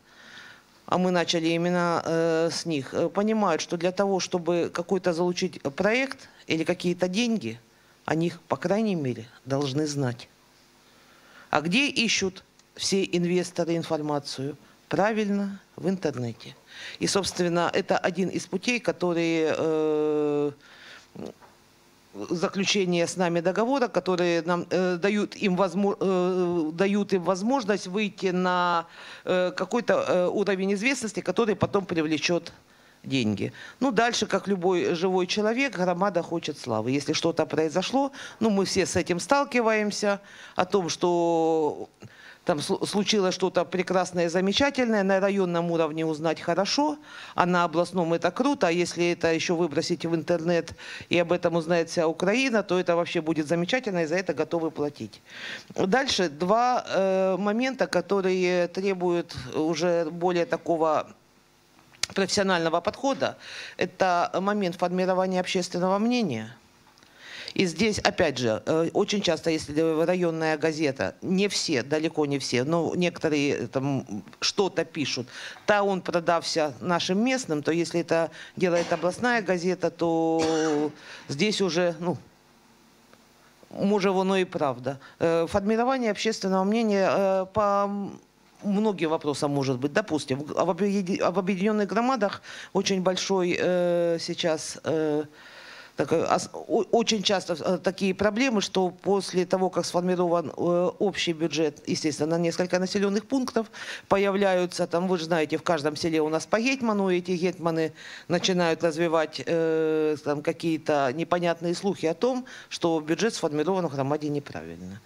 а мы начали именно э, с них, понимают, что для того, чтобы какой-то залучить проект или какие-то деньги, о них, по крайней мере, должны знать. А где ищут все инвесторы информацию? правильно в интернете. И, собственно, это один из путей, которые заключение с нами договора, которые нам э, дают, им возмо- э, дают им возможность выйти на э, какой-то э, уровень известности, который потом привлечет деньги. Ну, дальше, как любой живой человек, громада хочет славы. Если что-то произошло, ну, мы все с этим сталкиваемся, о том, что там слу- случилось что-то прекрасное, замечательное, на районном уровне узнать хорошо, а на областном это круто, а если это еще выбросить в интернет и об этом узнает вся Украина, то это вообще будет замечательно, и за это готовы платить. Дальше два э, момента, которые требуют уже более такого профессионального подхода. Это момент формирования общественного мнения – и здесь, опять же, э, очень часто, если районная газета, не все, далеко не все, но некоторые там что-то пишут, та он продався нашим местным, то если это делает областная газета, то здесь уже, ну, може воно і правда. Э, Формирование общественного мнения э, по многим вопросам может быть. Допустим, в об объеди- об объединенных громадах очень большой э, сейчас э, ос- о- очень часто э, такие проблемы, что после того, как сформирован э, общий бюджет, естественно, на несколько населенных пунктов, появляются там, вы же знаете, в каждом селе у нас по гетьману, и эти гетьманы начинают развивать э, там какие-то непонятные слухи о том, что бюджет сформирован в громаде неправильно.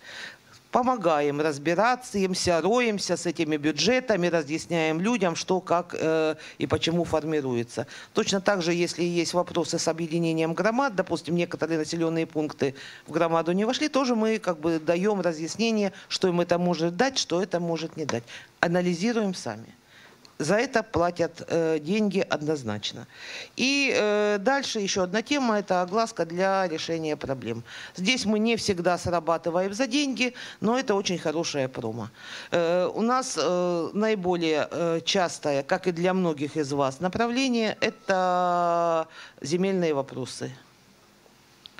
Помогаем, разбираемся, роемся с этими бюджетами, разъясняем людям, что, как э, и почему формируется. Точно так же, если есть вопросы с объединением громад, допустим, некоторые населенные пункты в громаду не вошли, тоже мы как бы даем разъяснение, что им это может дать, что это может не дать. Анализируем сами. За это платят э, деньги однозначно. И э, дальше еще одна тема – это огласка для решения проблем. Здесь мы не всегда срабатываем за деньги, но это очень хорошая промо. Э, у нас э, наиболее э, частое, как и для многих из вас, направление – это земельные вопросы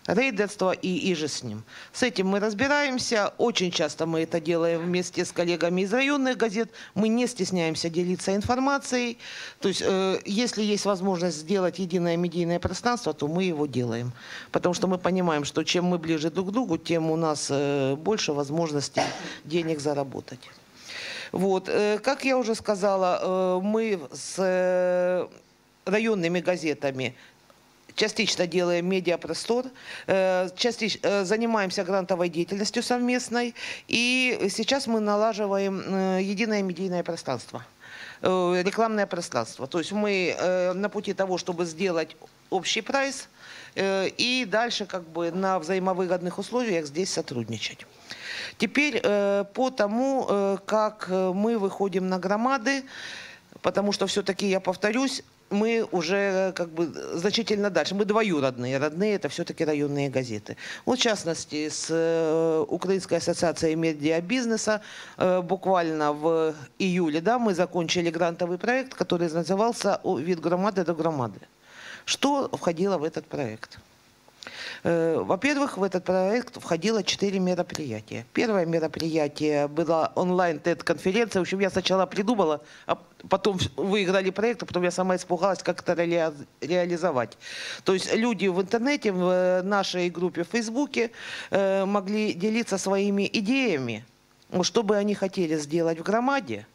рейдерство и иже с ним. С этим мы разбираемся. Очень часто мы это делаем вместе с коллегами из районных газет. Мы не стесняемся делиться информацией. То есть, э, если есть возможность сделать единое медийное пространство, то мы его делаем. Потому что мы понимаем, что чем мы ближе друг к другу, тем у нас э, больше возможностей денег заработать. Вот. э, Как я уже сказала, э, мы с э, районными газетами частично делаем медиапростор, э, частич- э, занимаемся грантовой деятельностью совместной, и сейчас мы налаживаем э, единое медийное пространство, рекламное пространство. То есть мы на пути того, чтобы сделать общий прайс, и дальше как бы на взаимовыгодных условиях здесь сотрудничать. Теперь по тому, как мы выходим на громады, потому что все-таки, я повторюсь, мы уже э, как бы значительно дальше. Мы двоюродные. Родные это все-таки районные газеты. Вот в частности, с э, Украинской ассоциацией медиабизнеса э, буквально в июле да, мы закончили грантовый проект, который назывался «О- «Від громады до громады». Что входило в этот проект? Э, Во-первых, в этот проект входило четыре мероприятия. Первое мероприятие была онлайн-TED-конференция. В общем, я сначала придумала, а потом выиграли проект, а потом я сама испугалась, как это реали- реализовать. То есть люди в интернете, в э, нашей группе в Фейсбуке э, могли делиться своими идеями, что бы они хотели сделать в громаде,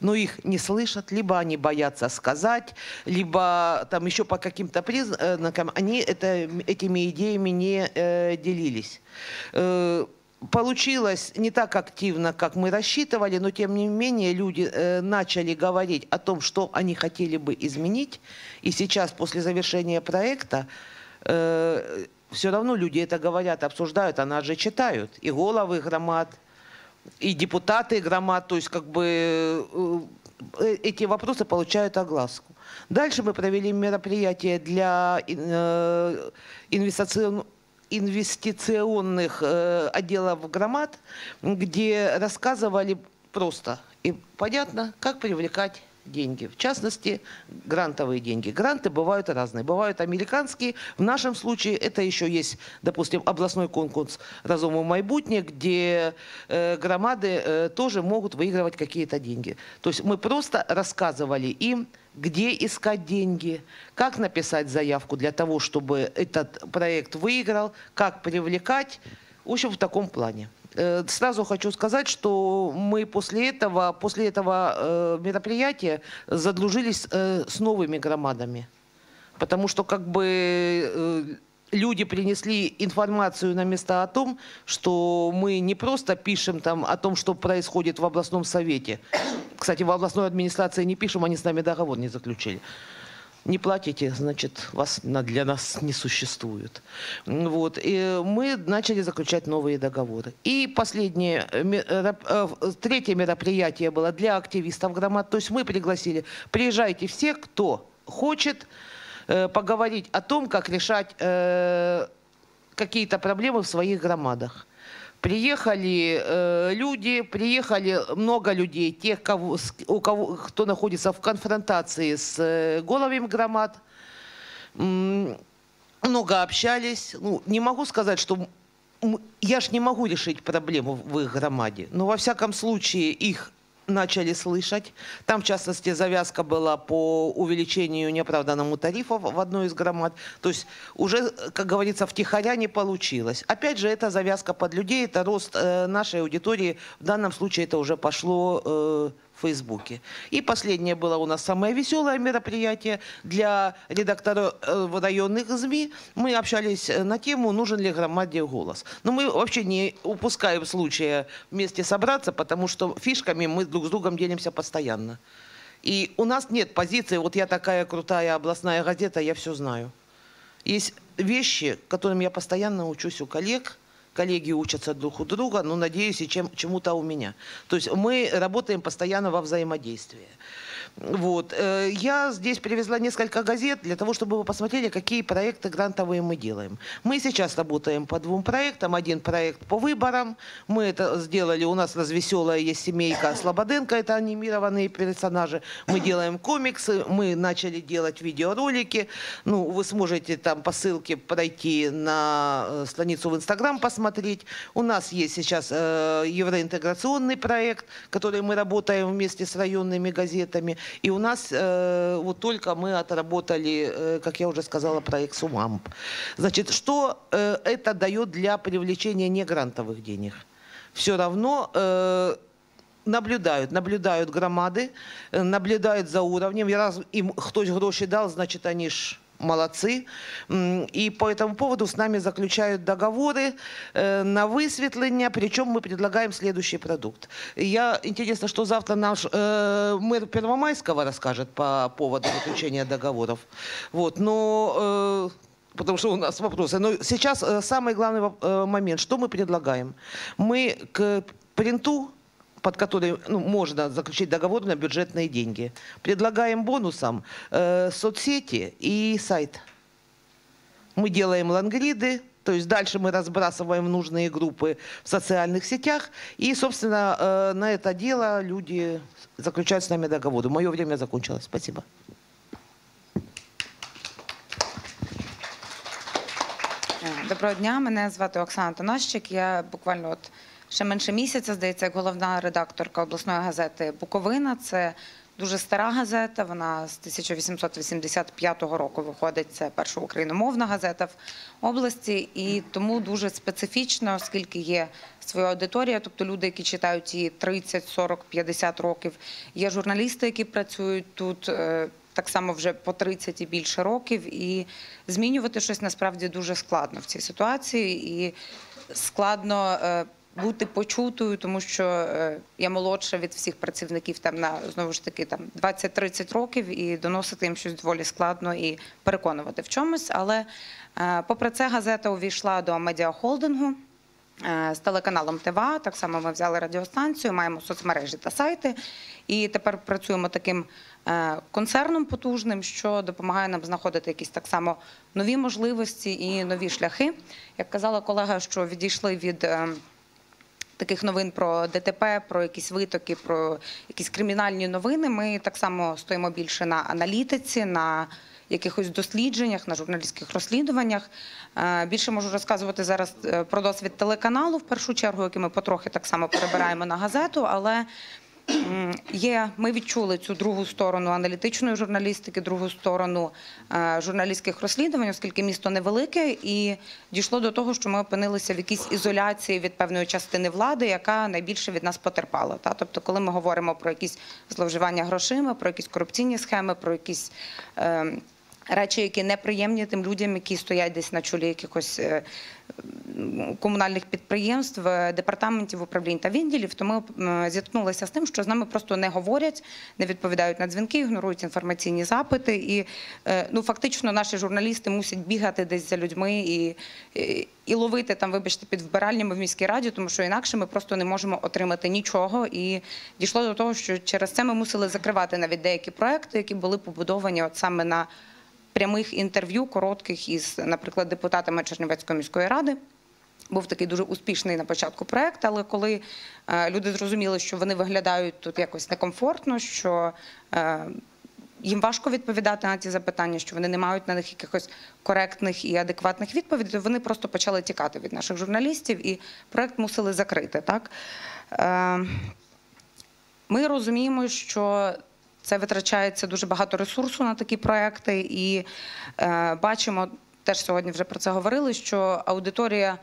но их не слышат, либо они боятся сказать, либо там еще по каким-то признакам они это, этими идеями не э, делились. Э, Получилось не так активно, как мы рассчитывали, но тем не менее люди э, начали говорить о том, что они хотели бы изменить. И сейчас, после завершения проекта, все равно люди это говорят, обсуждают, а нас же читают. И головы громад, и депутаты громад, то есть как бы э, э, эти вопросы получают огласку. Дальше мы провели мероприятие для э, инвестицион- инвестиционных э, отделов громад, где рассказывали просто и понятно, как привлекать деньги. В частности, грантовые деньги. Гранты бывают разные. Бывают американские. В нашем случае это еще есть, допустим, областной конкурс «Разуму майбутнє», где э, громады э, тоже могут выигрывать какие-то деньги. То есть мы просто рассказывали им, где искать деньги, как написать заявку для того, чтобы этот проект выиграл, как привлекать. В общем, в таком плане. Э, Сразу хочу сказать, что мы после этого, после этого э, мероприятия задружились э, с новыми громадами. Потому что как бы люди принесли информацию на места о том, что мы не просто пишем там о том, что происходит в областном совете. Кстати, в областной администрации не пишем, они с нами договор не заключили. Не платите, значит, вас для нас не существует. Вот. И мы начали заключать новые договоры. И последнее, э, э, э, третье мероприятие было для активистов громад. То есть мы пригласили, приезжайте все, кто хочет поговорить о том, как решать какие-то проблемы в своих громадах. Приехали э, люди, приехали много людей, тех, кого, у кого, кто находится в конфронтации с э, головами громад. Много общались. Ну, не могу сказать, что я ж не могу решить проблему в их громаде. Но во всяком случае их начали слышать. Там, в частности, завязка была по увеличению неоправданному тарифов в одной из громад. То есть уже, как говорится, втихаря не получилось. Опять же, это завязка под людей, это рост э, нашей аудитории. В данном случае это уже пошло э, в Фейсбуке. И последнее было у нас самое веселое мероприятие для редакторов э, районных СМИ. Мы общались э, на тему, нужен ли громаде голос. Но мы вообще не упускаем случая вместе собраться, потому что фишками мы друг с другом делимся постоянно. И у нас нет позиции, вот я такая крутая областная газета, я все знаю. Есть вещи, которым я постоянно учусь у коллег, коллеги учатся друг у друга, но надеюсь и чем, чему-то у меня. То есть мы работаем постоянно во взаимодействии. Вот. Э, Я здесь привезла несколько газет для того, чтобы вы посмотрели, какие проекты грантовые мы делаем. Мы сейчас работаем по двум проектам. Один проект по выборам. Мы это сделали. У нас развеселая есть семейка Слободенко, это анимированные персонажи. Мы делаем комиксы, мы начали делать видеоролики. Ну, вы сможете там по ссылке пройти на э, страницу в Инстаграм посмотреть. У нас есть сейчас э, евроинтеграционный проект, который мы работаем вместе с районными газетами. И у нас э, вот только мы отработали, э, как я уже сказала, проект СУМАМП. Значит, что э, это дает для привлечения негрантовых денег? Все равно э, наблюдають, наблюдають громади, е, наблюдають за уровнем. І раз їм хтось гроші дав, значить вони ж молодцы. И по этому поводу с нами заключают договоры э, на высветление, причем мы предлагаем следующий продукт. Я, интересно, что завтра наш э, мэр Первомайского расскажет по поводу заключения договоров. Вот, но... э, потому что у нас вопросы. Но сейчас э, самый главный э, момент. Что мы предлагаем? Мы к принту под который ну, можно заключить договор на бюджетные деньги. Предлагаем бонусом э, соцсети и сайт. Мы делаем лангриды, то есть дальше мы разбрасываем нужные группы в социальных сетях. И, собственно, э, на это дело люди заключают с нами договоры. Мое время закончилось. Спасибо. Е, Доброго дня, мене звати Оксана Тонощик. Я буквально от ще менше місяця, здається, як головна редакторка обласної газети Буковина. Це дуже стара газета. Вона з 1885 року виходить. Це перша україномовна газета в області, і тому дуже специфічно, оскільки є своя аудиторія, тобто люди, які читають її 30, 40, 50 років. Є журналісти, які працюють тут. е, так само вже по 30 і більше років, і змінювати щось насправді дуже складно в цій ситуації, і складно е, бути почутою, тому що е, я молодша від всіх працівників там на знову ж таки там 20-30 років, і доносити їм щось доволі складно і переконувати в чомусь. Але е, попри це, газета увійшла до медіахолдингу. Е, З телеканалом ТВА, так само ми взяли радіостанцію, маємо соцмережі та сайти, і тепер працюємо таким концерном потужним, що допомагає нам знаходити якісь так само нові можливості і нові шляхи. Як казала колега, що відійшли від таких новин про ДТП, про якісь витоки, про якісь кримінальні новини. Ми так само стоїмо більше на аналітиці, на якихось дослідженнях, на журналістських розслідуваннях. Е, Більше можу розказувати зараз е, про досвід телеканалу, в першу чергу, який ми потрохи так само перебираємо на газету, але є, ми відчули цю другу сторону аналітичної журналістики, другу сторону е, журналістських розслідувань, оскільки місто невелике, і дійшло до того, що ми опинилися в якійсь ізоляції від певної частини влади, яка найбільше від нас потерпала. Та? Тобто, коли ми говоримо про якісь зловживання грошима, про якісь корупційні схеми, про якісь. Е, Речі, які неприємні тим людям, які стоять десь на чолі якихось е, комунальних підприємств, е, департаментів, управлінь та відділів, то ми м, зіткнулися з тим, що з нами просто не говорять, не відповідають на дзвінки, ігнорують інформаційні запити. І е, ну фактично наші журналісти мусять бігати десь за людьми і, і, і ловити там, вибачте, під вбиральнями в міській раді, тому що інакше ми просто не можемо отримати нічого. І дійшло до того, що через це ми мусили закривати навіть деякі проекти, які були побудовані от саме на прямих інтерв'ю коротких із, наприклад, депутатами Чернівецької міської ради. Був такий дуже успішний на початку проект, але коли е, люди зрозуміли, що вони виглядають тут якось некомфортно, що е, їм важко відповідати на ці запитання, що вони не мають на них якихось коректних і адекватних відповідей, то вони просто почали тікати від наших журналістів, і проект мусили закрити. Так? Е, ми розуміємо, що це витрачається дуже багато ресурсу на такі проекти, і е, бачимо, теж сьогодні вже про це говорили, що аудиторія.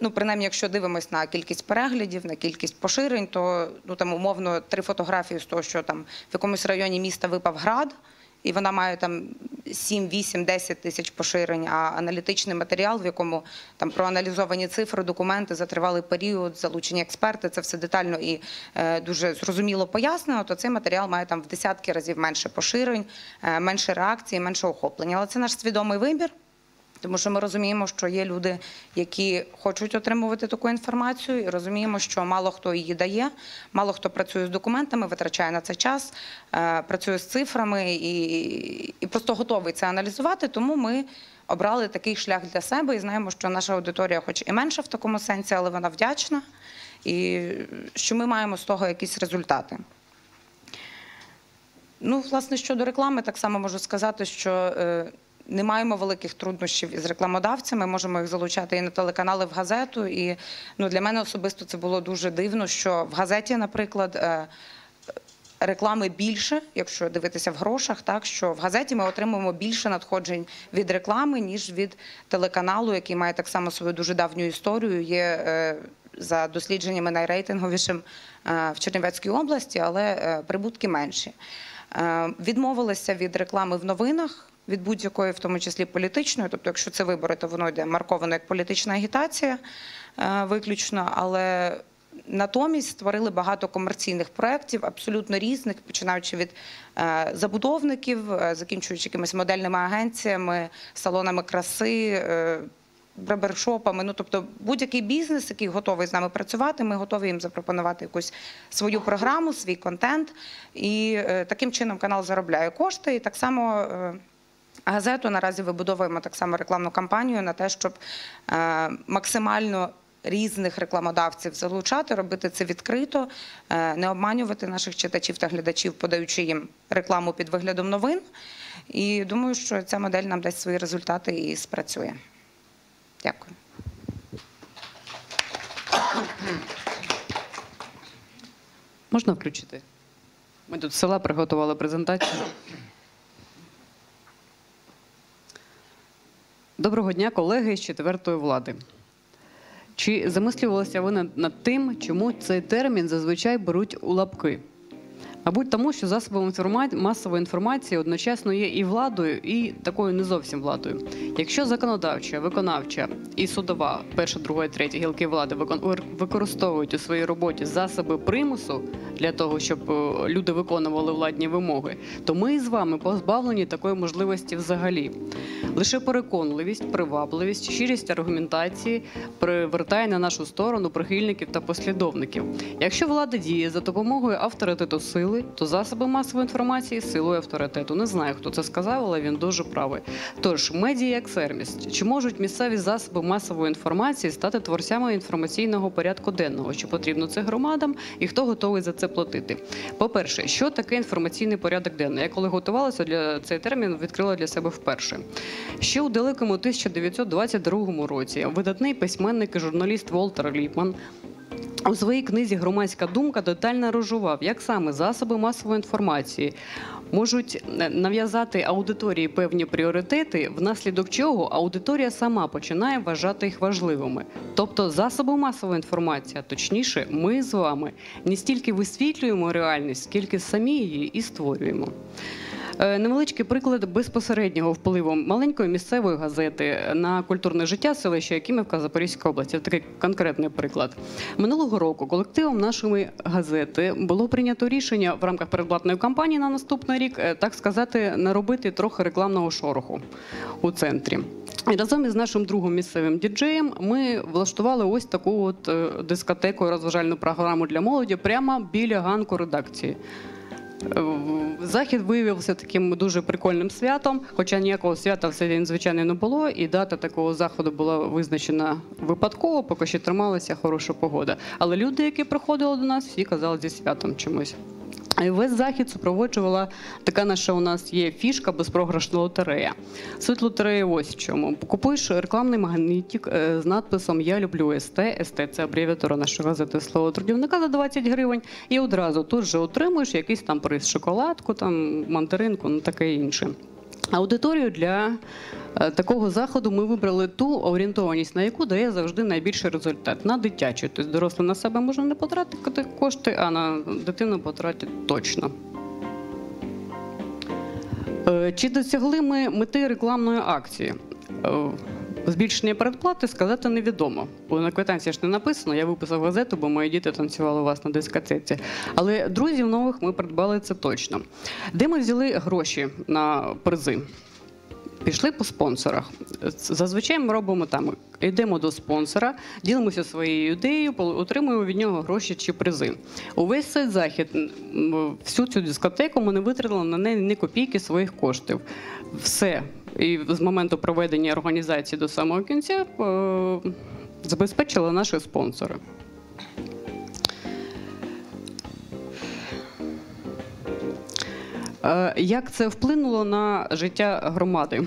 Ну, принаймні, якщо дивимось на кількість переглядів, на кількість поширень, то ну там умовно три фотографії з того, що там в якомусь районі міста випав град, і вона має там 7, 8, 10 тисяч поширень, а аналітичний матеріал, в якому там проаналізовані цифри, документи за тривалий період, залучені експерти, це все детально і е, дуже зрозуміло пояснено, то цей матеріал має там в десятки разів менше поширень, е, менше реакції, менше охоплення. Але це наш свідомий вибір. Тому що ми розуміємо, що є люди, які хочуть отримувати таку інформацію, і розуміємо, що мало хто її дає, мало хто працює з документами, витрачає на це час, е, працює з цифрами і, і просто готовий це аналізувати. Тому ми обрали такий шлях для себе і знаємо, що наша аудиторія, хоч і менша в такому сенсі, але вона вдячна, і що ми маємо з того якісь результати. Ну, власне, щодо реклами, так само можу сказати, що е, не маємо великих труднощів із рекламодавцями. Можемо їх залучати і на телеканали, в газету. І ну, для мене особисто це було дуже дивно, що в газеті, наприклад, е, реклами більше, якщо дивитися в грошах, так що в газеті ми отримуємо більше надходжень від реклами, ніж від телеканалу, який має так само свою дуже давню історію. Є е, за дослідженнями найрейтинговішим е, в Чернівецькій області, але прибутки менші. Відмовилися від реклами в новинах. Від будь-якої, в тому числі політичної, тобто, якщо це вибори, то воно йде марковано як політична агітація е, виключно. Але натомість створили багато комерційних проєктів, абсолютно різних, починаючи від е, забудовників, е, закінчуючи якимись модельними агенціями, салонами краси. Барбершопами, ну тобто будь-який бізнес, який готовий з нами працювати, ми готові їм запропонувати якусь свою програму, свій контент. І таким чином канал заробляє кошти. І так само газету наразі вибудовуємо так само рекламну кампанію на те, щоб е, максимально різних рекламодавців залучати, робити це відкрито, е, не обманювати наших читачів та глядачів, подаючи їм рекламу під виглядом новин. І думаю, що ця модель нам дасть свої результати і спрацює. Дякую. Можна включити? Ми тут з села приготували презентацію. Доброго дня, колеги з четвертої влади. Чи замислювалися ви над, тим, чому цей термін зазвичай беруть у лапки? Мабуть, тому що засобом масової інформації одночасно є і владою, і такою не зовсім владою. Якщо законодавча, виконавча і судова, перша, друга і третя гілки влади використовують у своїй роботі засоби примусу для того, щоб е, люди виконували владні вимоги, то ми з вами позбавлені такої можливості взагалі. Лише переконливість, привабливість, щирість аргументації привертає на нашу сторону прихильників та послідовників. Якщо влада діє за допомогою авторитету сили, сили, то засоби масової інформації силою авторитету. Не знаю, хто це сказав, але він дуже правий. Тож, медіа як сервіс. Чи можуть місцеві засоби масової інформації стати творцями інформаційного порядку денного? Чи потрібно це громадам і хто готовий за це платити? По-перше, що таке інформаційний порядок денний? Я коли готувалася для цей термін, відкрила для себе вперше. Ще у далекому 1922 році видатний письменник і журналіст Волтер Ліпман у своїй книзі Громадська думка детально розжував, як саме засоби масової інформації можуть е, нав'язати аудиторії певні пріоритети, внаслідок чого аудиторія сама починає вважати їх важливими. Тобто, засоби масової інформації, а точніше, ми з вами не стільки висвітлюємо реальність, скільки самі її і створюємо. Е, Невеличкий приклад безпосереднього впливу маленької місцевої газети на культурне життя селища Якимівка Запорізької області. Такий конкретний приклад. Минулого року колективом нашої газети було прийнято рішення в рамках передплатної кампанії на наступний рік, е, так сказати, наробити трохи рекламного шороху у центрі. І разом із нашим другом місцевим діджеєм ми влаштували ось таку от е, дискотеку розважальну програму для молоді прямо біля ганку редакції. Е, Захід виявився таким дуже прикольним святом, хоча ніякого свята в цей день, звичайно, не було, і дата такого заходу була визначена випадково, поки ще трималася хороша погода. Але люди, які приходили до нас, всі казали зі святом чомусь. Весь захід супроводжувала така наша у нас є фішка безпрограшна лотерея. Суть лотереї ось в чому. Купуєш рекламний магнітик е, з надписом Я люблю СТ. СТ це абревіатура нашої газети слово трудівника за 20 гривень. І одразу тут же отримуєш якийсь там приз, шоколадку, там мандаринку, ну таке інше. Аудиторію для е, такого заходу ми вибрали ту орієнтованість, на яку дає завжди найбільший результат на дитячу. Тобто дорослий на себе можна не потратити кошти, а на дитину потратить точно. Е, Чи досягли ми мети рекламної акції? Збільшення передплати сказати невідомо. Бо на квитанції ж не написано. Я виписав газету, бо мої діти танцювали у вас на дискотеці. Але друзів нових ми придбали це точно. Де ми взяли гроші на призи? Пішли по спонсорах. Зазвичай ми робимо там. Йдемо до спонсора, ділимося своєю ідеєю, отримуємо від нього гроші чи призи. Увесь цей захід, всю цю дискотеку ми не витратили на неї ні копійки своїх коштів. Все. І з моменту проведення організації до самого кінця е, забезпечили наші спонсори. Як це вплинуло на життя громади?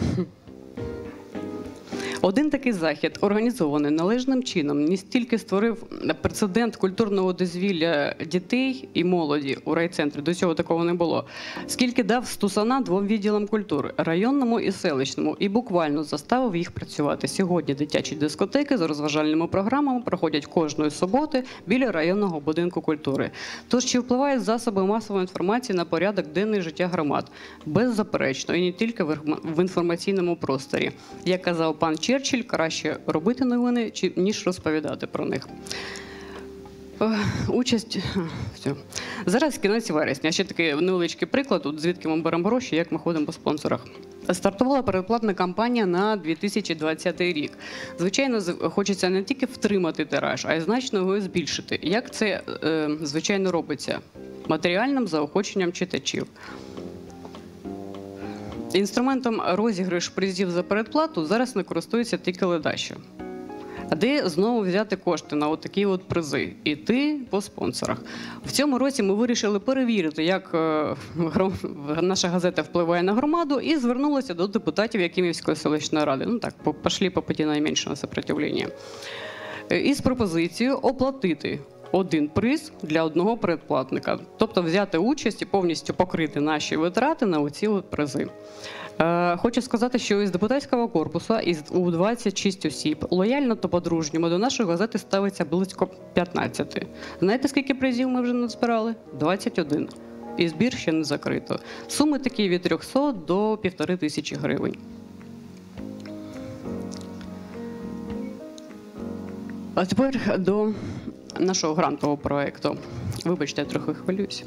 Один такий захід, організований належним чином, не стільки створив прецедент культурного дозвілля дітей і молоді у райцентрі. До цього такого не було. Скільки дав стусана двом відділам культури районному і селищному, і буквально заставив їх працювати. Сьогодні дитячі дискотеки з розважальними програмами проходять кожної суботи біля районного будинку культури. Тож чи впливають засоби масової інформації на порядок денний життя громад? Беззаперечно, і не тільки в інформаційному просторі. Як казав пан Черчилль, краще робити новини, чи- ніж розповідати про них. Е, Участь все. зараз кінець вересня. Ще такий невеличкий приклад, от звідки ми беремо гроші, як ми ходимо по спонсорах. Стартувала передплатна кампанія на 2020 рік. Звичайно, хочеться не тільки втримати тираж, а й значно його збільшити. Як це е, звичайно робиться? Матеріальним заохоченням читачів. Інструментом розіграш призів за передплату зараз не користується тільки ледача. А де знову взяти кошти на такі от призи? Іти по спонсорах. В цьому році ми вирішили перевірити, як е, наша газета впливає на громаду, і звернулися до депутатів Якимівської селищної ради. Ну так, по- пошли по путі найменшого сопротивлення. Е, Із пропозицією оплатити один приз для одного передплатника, тобто взяти участь і повністю покрити наші витрати на оці призи. Е, Хочу сказати, що із депутатського корпусу із у 26 осіб лояльно та по-дружньому до нашої газети ставиться близько 15. Знаєте, скільки призів ми вже назбирали? 21. І збір ще не закрито. Суми такі від 300 до 15 тисячі гривень. А тепер до нашого грантового проєкту. Вибачте, я трохи хвилююсь.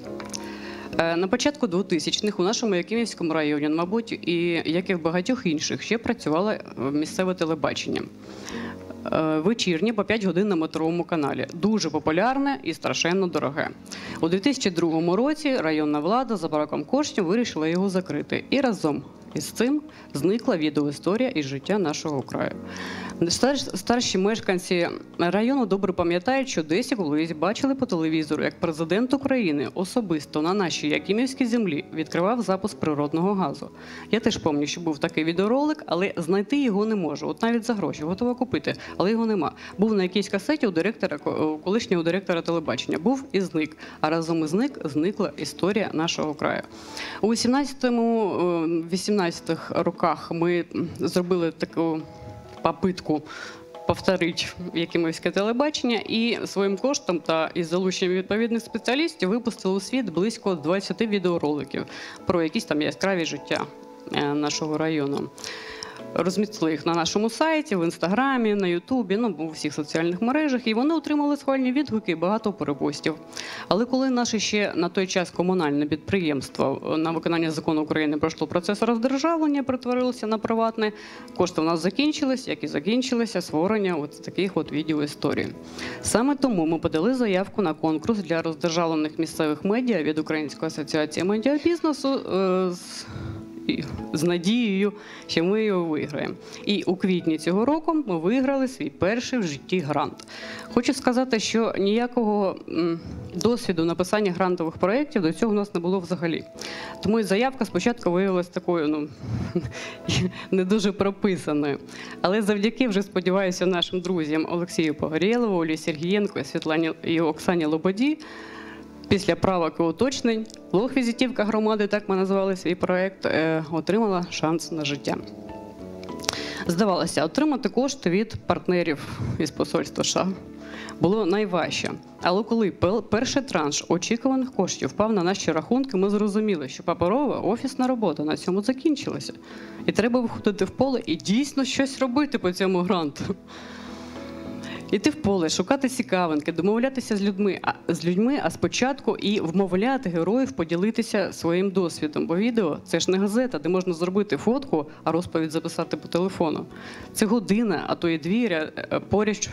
Е, На початку 2000-х у нашому Якимівському районі, мабуть, і як і в багатьох інших, ще працювало е, місцеве телебачення. е, вечірнє по 5 годин на метровому каналі. Дуже популярне і страшенно дороге. У 2002 році районна влада за браком коштів вирішила його закрити. І разом із цим зникла відеоісторія із життя нашого краю. Стар- Старші мешканці району добре пам'ятають, що десь колись бачили по телевізору, як президент України особисто на нашій Якимівській землі відкривав запуск природного газу. Я теж пам'ятаю, що був такий відеоролик, але знайти його не можу. От навіть за гроші готова купити, але його нема. Був на якійсь касеті у директора колишнього директора телебачення. Був і зник. А разом із зник зникла історія нашого краю. У 18-18 роках ми зробили таку попитку повторити якимось телебачення і своїм коштом та із залученням відповідних спеціалістів випустили у світ близько 20 відеороликів про якісь там яскраві життя е, нашого району. Розмістили їх на нашому сайті, в інстаграмі, на Ютубі, ну у всіх соціальних мережах, і вони отримали схвальні відгуки і багато перепостів. Але коли наше ще на той час комунальне підприємство е, на виконання закону України пройшло процес роздержавлення, перетворилося на приватне, кошти в нас закінчились, як і закінчилися створення от таких от відеоісторій. Саме тому ми подали заявку на конкурс для роздержавлених місцевих медіа від Української асоціації медіабізнесу. е, з з надією, що ми його виграємо. І у квітні цього року ми виграли свій перший в житті грант. Хочу сказати, що ніякого досвіду написання грантових проєктів до цього у нас не було взагалі. Тому і заявка спочатку виявилася такою, ну не дуже прописаною. Але завдяки вже сподіваюся нашим друзям Олексію Погорєлову, Олі Сергієнко, Світлані і Оксані Лободі. Після правок і уточнень Лох-візитівка громади, так ми назвали свій проект, е, отримала шанс на життя. Здавалося, отримати кошти від партнерів із посольства США було найважче. Але коли перший транш очікуваних коштів впав на наші рахунки, ми зрозуміли, що паперова офісна робота на цьому закінчилася. І треба виходити в поле і дійсно щось робити по цьому гранту. Іти в поле, шукати цікавинки, домовлятися з людьми, а з людьми, а спочатку і вмовляти героїв поділитися своїм досвідом. Бо відео це ж не газета, де можна зробити фотку, а розповідь записати по телефону. Це година, а то і дві е, поряд,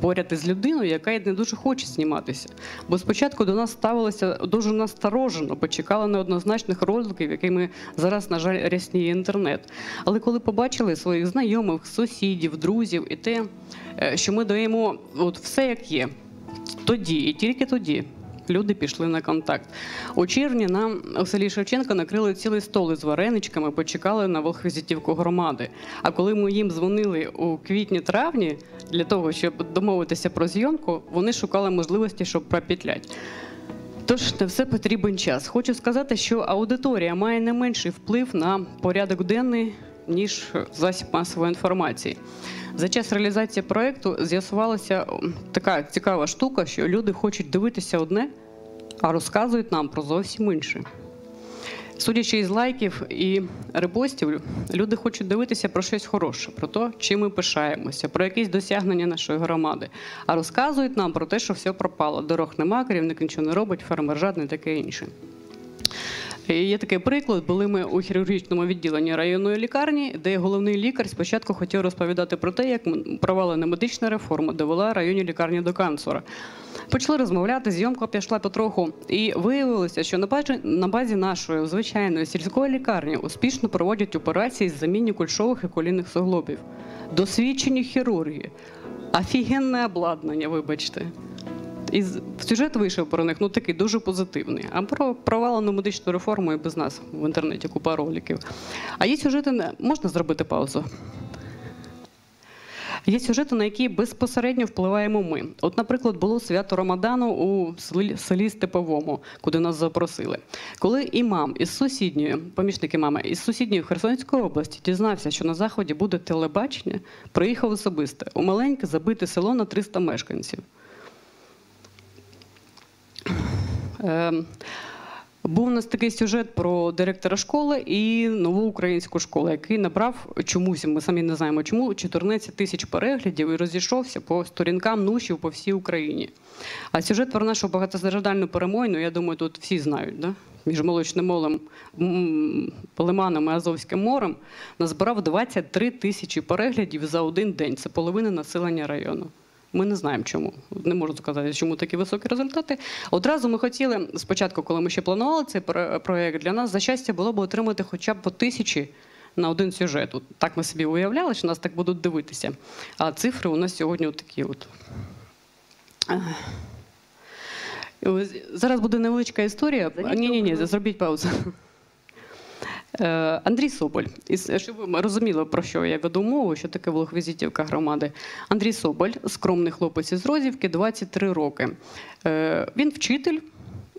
поряд із людиною, яка не дуже хоче зніматися. Бо спочатку до нас ставилося дуже насторожено, бо чекали неоднозначних роликів, якими зараз, на жаль, рясніє інтернет. Але коли побачили своїх знайомих, сусідів, друзів і те, е, що ми даємо от все як є, тоді і тільки тоді. Люди пішли на контакт. У червні нам у селі Шевченка накрили цілий стол із вареничками, почекали на волхвізитівку громади. А коли ми їм дзвонили у квітні-травні для того, щоб домовитися про зйомку, вони шукали можливості, щоб пропетлять. Тож на все потрібен час. Хочу сказати, що аудиторія має не менший вплив на порядок денний, ніж засіб масової інформації. За час реалізації проєкту з'ясувалася така цікава штука, що люди хочуть дивитися одне, а розказують нам про зовсім інше. Судячи із лайків і репостів, люди хочуть дивитися про щось хороше, про те, чим ми пишаємося, про якісь досягнення нашої громади. А розказують нам про те, що все пропало. Дорог нема, керівник нічого не робить, фермер жадний, таке інше. Є такий приклад. Були ми у хірургічному відділенні районної лікарні, де головний лікар спочатку хотів розповідати про те, як провалена медична реформа довела районні лікарні до канцера. Почали розмовляти, зйомка пішла потроху, і виявилося, що на базі, на базі нашої звичайної сільської лікарні успішно проводять операції з заміні кульшових і колінних суглобів. Досвідчені хірурги, офігенне обладнання, вибачте. І сюжет вийшов про них ну такий дуже позитивний. А про провалену медичну реформу і без нас в інтернеті купа роликів. А є сюжети, на- можна зробити паузу? Є сюжети, на які безпосередньо впливаємо ми. От, наприклад, було свято Рамадану у селі Степовому, куди нас запросили. Коли імам із сусідньої, помічник імама із сусідньої Херсонської області дізнався, що на заході буде телебачення, приїхав особисто у маленьке забите село на 300 мешканців. Ем, Був у нас такий сюжет про директора школи і нову українську школу, який набрав чомусь, ми самі не знаємо чому, 14 тисяч переглядів і розійшовся по сторінкам нушів по всій Україні. А сюжет про нашу багатостраждальну перемойну, я думаю, тут всі знають. Да? між Молочним молем, Лиманом і Азовським морем назбирав 23 тисячі переглядів за один день. Це половина населення району. Ми не знаємо чому. Не можу сказати, чому такі високі результати. Одразу ми хотіли спочатку, коли ми ще планували цей про- проект, для нас за щастя було б отримати хоча б по тисячі на один сюжет. От Так ми собі уявляли, що нас так будуть дивитися. А цифри у нас сьогодні такі от. Зараз буде невеличка історія. Ні, ні, ні, зробіть паузу. Е, Андрій Соболь, Із- щоб ви розуміли, про що я веду мову, що таке Волохвізитівка громади. Андрій Соболь, скромний хлопець із Розівки, 23 роки. Е, Він вчитель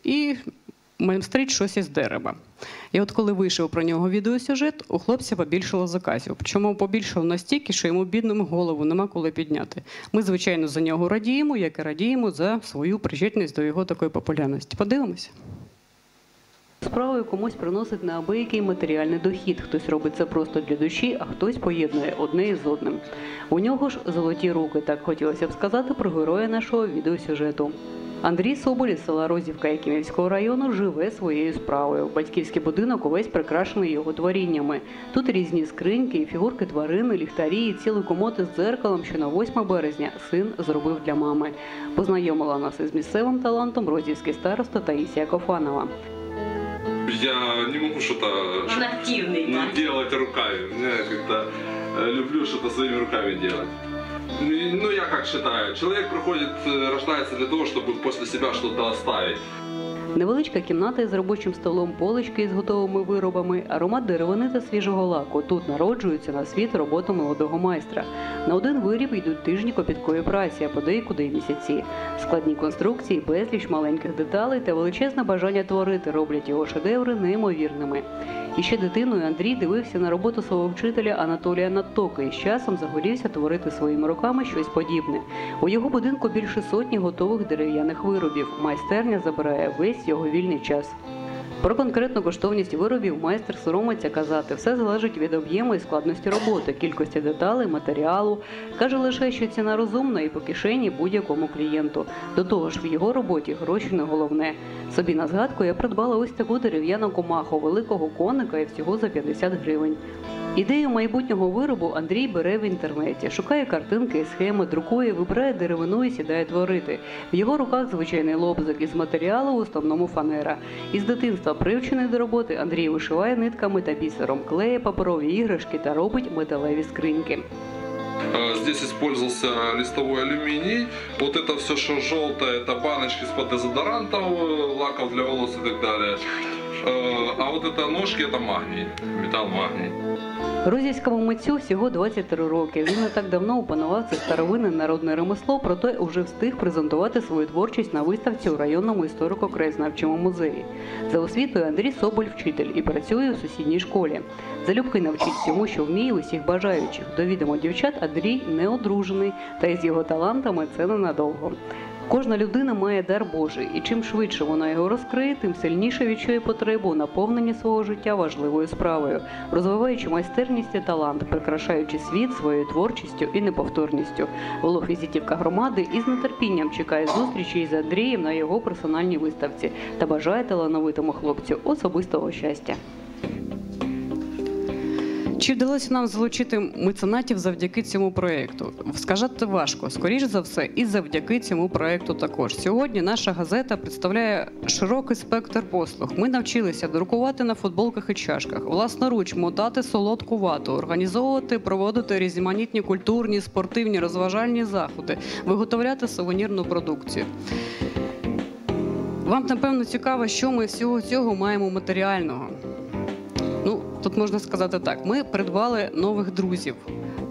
і майстрить щось із дерева. І от коли вийшов про нього відеосюжет, у хлопця побільшало заказів. Причому побільшало настільки, що йому бідному голову нема коли підняти. Ми, звичайно, за нього радіємо, як і радіємо за свою причетність до його такої популярності. Подивимося. Справою комусь приносить неабиякий матеріальний дохід. Хтось робить це просто для душі, а хтось поєднує одне із одним. У нього ж золоті руки, так хотілося б сказати про героя нашого відеосюжету. Андрій Соболь із села Розівка Якимівського району живе своєю справою. Батьківський будинок увесь прикрашений його творіннями. Тут різні скриньки, фігурки тварини, ліхтарі, і цілий комод із дзеркалом, що на 8 березня син зробив для мами. Познайомила нас із місцевим талантом розівський староста Таїсія Кофанова. Я не могу что-то не делать руками. Я как-то э, люблю что-то своими руками делать. Ну, Ну, я как считаю, человек приходит, э, рождается для того, чтобы после себя что-то оставить. Невеличка кімната із робочим столом, полички із готовими виробами, аромат деревини та свіжого лаку. Тут народжується на світ робота молодого майстра. На один виріб йдуть тижні копіткої праці, а подейкуди й місяці. Складні конструкції, безліч маленьких деталей та величезне бажання творити роблять його шедеври неймовірними. І ще дитиною Андрій дивився на роботу свого вчителя Анатолія Натоки і з часом загорівся творити своїми руками щось подібне. У його будинку більше сотні готових дерев'яних виробів. Майстерня забирає весь його вільний час. Про конкретну коштовність виробів майстер соромиться казати. Все залежить від об'єму і складності роботи, кількості деталей, матеріалу. Каже лише, що ціна розумна і по кишені будь-якому клієнту. До того ж, в його роботі гроші не головне. Собі на згадку я придбала ось таку дерев'яну комаху великого коника і всього за 50 гривень. Ідею майбутнього виробу Андрій бере в інтернеті, шукає картинки і схеми, друкує, вибирає деревину і сідає творити. В його руках звичайний лобзик із матеріалу, в основному фанера. Із дитинства привчений до роботи Андрій вишиває нитками та бісером, клеє паперові іграшки та робить металеві скриньки. Э, Здесь использовался листовой алюминий. Вот это все, что желтое, это баночки из-под дезодорантов, э, лаков для волос и так далее. Э, А вот это ножки, это магний, металл магний. Розівському митцю всього 23 роки. Він не так давно опанував це старовинне народне ремесло, проте уже встиг презентувати свою творчість на виставці у районному історико-краєзнавчому музеї. За освітою Андрій Соболь вчитель і працює у сусідній школі. Залюбки навчить всьому, що вміє усіх бажаючих. До відомо дівчат Андрій не одружений, та із його талантами це ненадовго. Кожна людина має дар Божий, і чим швидше вона його розкриє, тим сильніше відчує потребу у наповненні свого життя важливою справою, розвиваючи майстерність і талант, прикрашаючи світ своєю творчістю і неповторністю. Волох візитівка громади із нетерпінням чекає зустрічі із Андрієм на його персональній виставці та бажає талановитому хлопцю особистого щастя. Чи вдалося нам залучити меценатів завдяки цьому проєкту? Скажати важко, скоріш за все, і завдяки цьому проєкту також. Сьогодні наша газета представляє широкий спектр послуг. Ми навчилися друкувати на футболках і чашках, власноруч мотати солодку вату, організовувати, проводити різноманітні культурні, спортивні, розважальні заходи, виготовляти сувенірну продукцію. Вам напевно цікаво, що ми всього цього маємо матеріального. Ну, тут можна сказати так: ми придбали нових друзів.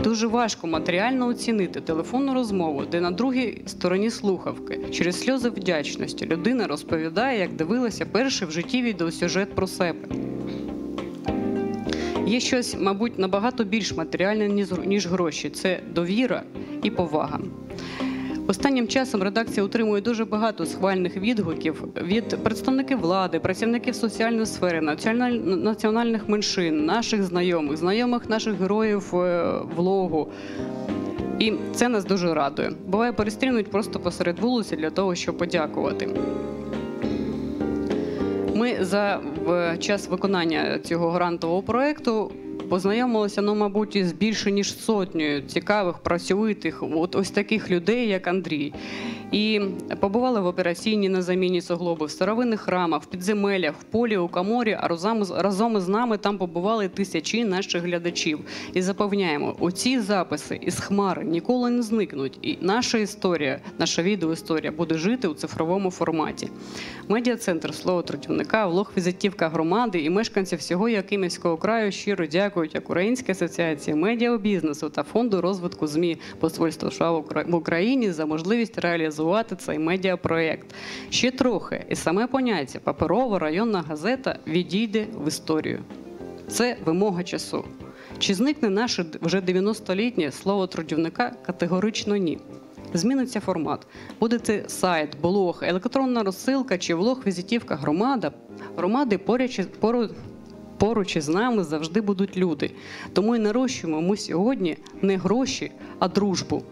Дуже важко матеріально оцінити телефонну розмову, де на другій стороні слухавки через сльози вдячності людина розповідає, як дивилася перший в житті відеосюжет про себе. Є щось, мабуть, набагато більш матеріальне, ніж- гроші. Це довіра і повага. Останнім часом редакція отримує дуже багато схвальних відгуків від представників влади, працівників соціальної сфери, національних меншин, наших знайомих, знайомих наших героїв е, влогу. І це нас дуже радує. Буває, перестрінуть просто посеред вулиці для того, щоб подякувати. Ми за час виконання цього грантового проекту познайомилися, ну, мабуть, із більше ніж сотнею цікавих, працьовитих, от ось таких людей, як Андрій. І побували в операційній на заміні суглоби, в старовинних храмах, в підземеллях, в полі, у каморі, а разом, із нами там побували тисячі наших глядачів. І запевняємо, оці записи із хмари ніколи не зникнуть. І наша історія, наша відеоісторія буде жити у цифровому форматі. Медіа-центр слово трудівника, влог візитівка громади і мешканці всього Якимівського краю щиро дякують як Українській асоціації медіабізнесу та фонду розвитку ЗМІ Посольства США в Укра- Україні за можливість реалізувати цей медіапроєкт. Ще трохи, і саме поняття паперова районна газета відійде в історію. Це вимога часу. Чи зникне наше вже 90-літнє слово трудівника? Категорично ні. Зміниться формат. Буде це сайт, блог, електронна розсилка чи влог-візитівка громада. Громади із- поруч із нами завжди будуть люди. Тому і нарощуємо ми сьогодні не гроші, а дружбу.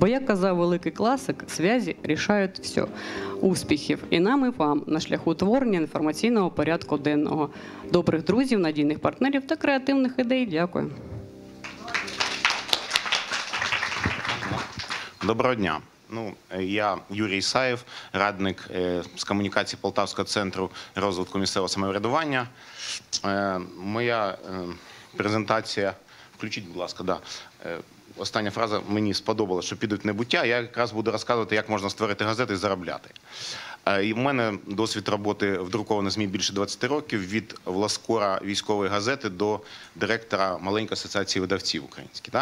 Бо, як казав великий класик, зв'язі рішають все. Успіхів і нам, і вам на шляху творення інформаційного порядку денного, добрих друзів, надійних партнерів та креативних ідей. Дякую. Доброго дня. Ну, я Юрій Ісаєв, радник е, з комунікації Полтавського центру розвитку місцевого самоврядування. Е, Моя е, презентація, включіть, будь ласка, да. Остання фраза мені сподобалася, що підуть небуття. Я якраз буду розказувати, як можна створити газети і заробляти. Е, І в мене досвід роботи в друкованих ЗМІ більше 20 років від власкора військової газети до директора маленької асоціації видавців українських.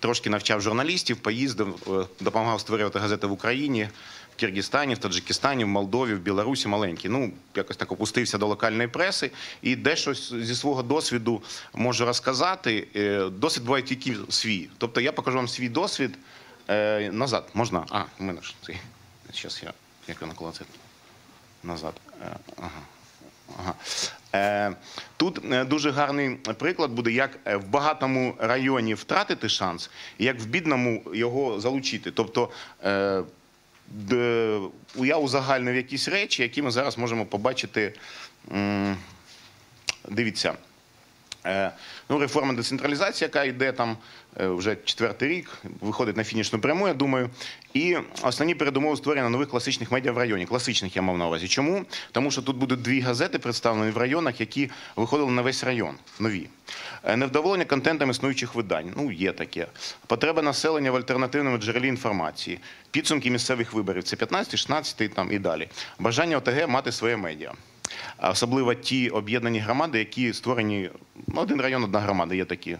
Трошки навчав журналістів, поїздив, е, допомагав створювати газети в Україні, в Киргизстані, в Таджикистані, в Молдові, в Білорусі маленькі. Ну, якось так опустився до локальної преси і дещо зі свого досвіду можу розказати. Е, Досвід буває тільки свій. Тобто я покажу вам свій досвід е, назад. Можна? А, в мене ж цей. Зараз я як його наклацати? Назад. Е, Ага. Ага. Тут дуже гарний приклад буде, як в багатому районі втратити шанс, як в бідному його залучити. Тобто я узагальнив якісь речі, які ми зараз можемо побачити. Дивіться. Е, Ну, реформа децентралізації, яка йде там вже четвертий рік, виходить на фінішну пряму, я думаю. І основні передумови створення нових класичних медіа в районі. Класичних я мав на увазі. Чому? Тому що тут будуть дві газети представлені в районах, які виходили на весь район. Нові. Е, Невдоволення контентом існуючих видань. Ну, є таке. Потреба населення в альтернативному джерелі інформації. Підсумки місцевих виборів. Це 15, 16 там і далі. Бажання ОТГ мати своє медіа. Особливо ті об'єднані громади, які створені ну, один район, одна громада, є такі.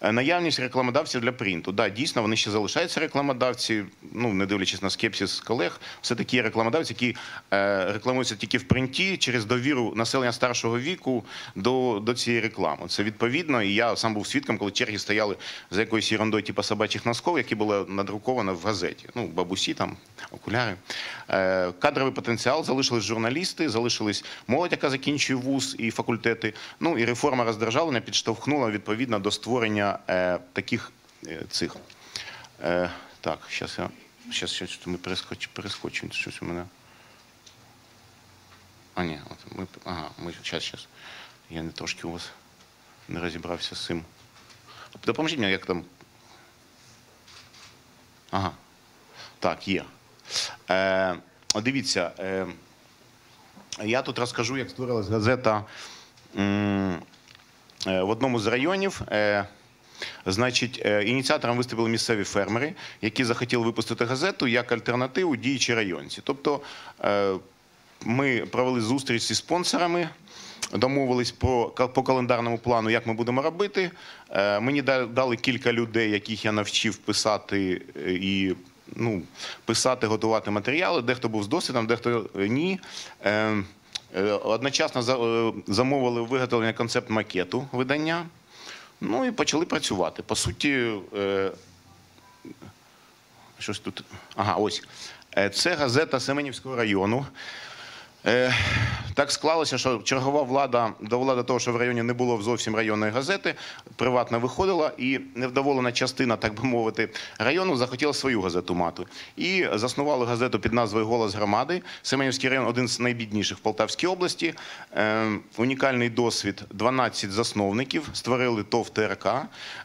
Е, Наявність рекламодавців для принту. Да, дійсно, вони ще залишаються рекламодавці, ну не дивлячись на скепсис колег, все такі є рекламодавці, які е, рекламуються тільки в принті через довіру населення старшого віку до, до цієї реклами. Це відповідно, і я сам був свідком, коли черги стояли за якоюсь ерундою, типу собачих носков, які були надруковано в газеті. Ну, бабусі там, окуляри. Е, кадровий потенціал залишились журналісти, залишились молодь, яка закінчує вуз і факультети. Ну і реформа роздержавлення підштовхнула відповідно до створення е, таких е, цих. Е, так, зараз я. Зараз щось ми перескоч, перескочимо. Щось у мене. А, ні, от ми. Ага, ми зараз, зараз. Я не трошки у вас не розібрався з цим. Допоможіть мені, як там. Ага. Так, є. Е, дивіться, е, я тут розкажу, як створилась газета е, в одному з районів. Значить, е, ініціатором виступили місцеві фермери, які захотіли випустити газету як альтернативу діючій районці. Тобто е, ми провели зустріч зі спонсорами, домовились про, по календарному плану, як ми будемо робити. Е, Мені дали кілька людей, яких я навчив писати і ну, писати, готувати матеріали. Дехто був з досвідом, дехто ні. Е, е, Одночасно замовили виготовлення концепт макету видання. Ну і почали працювати. По суті, е, щось тут. Ага, ось. Е, Це газета Семенівського району. Е, Так склалося, що чергова влада довела до того, що в районі не було зовсім районної газети, приватна виходила, і невдоволена частина, так би мовити, району захотіла свою газету мати. І заснували газету під назвою Голос громади. Семенівський район один з найбідніших в Полтавській області. Е, Унікальний досвід: 12 засновників створили ТОВ ТРК.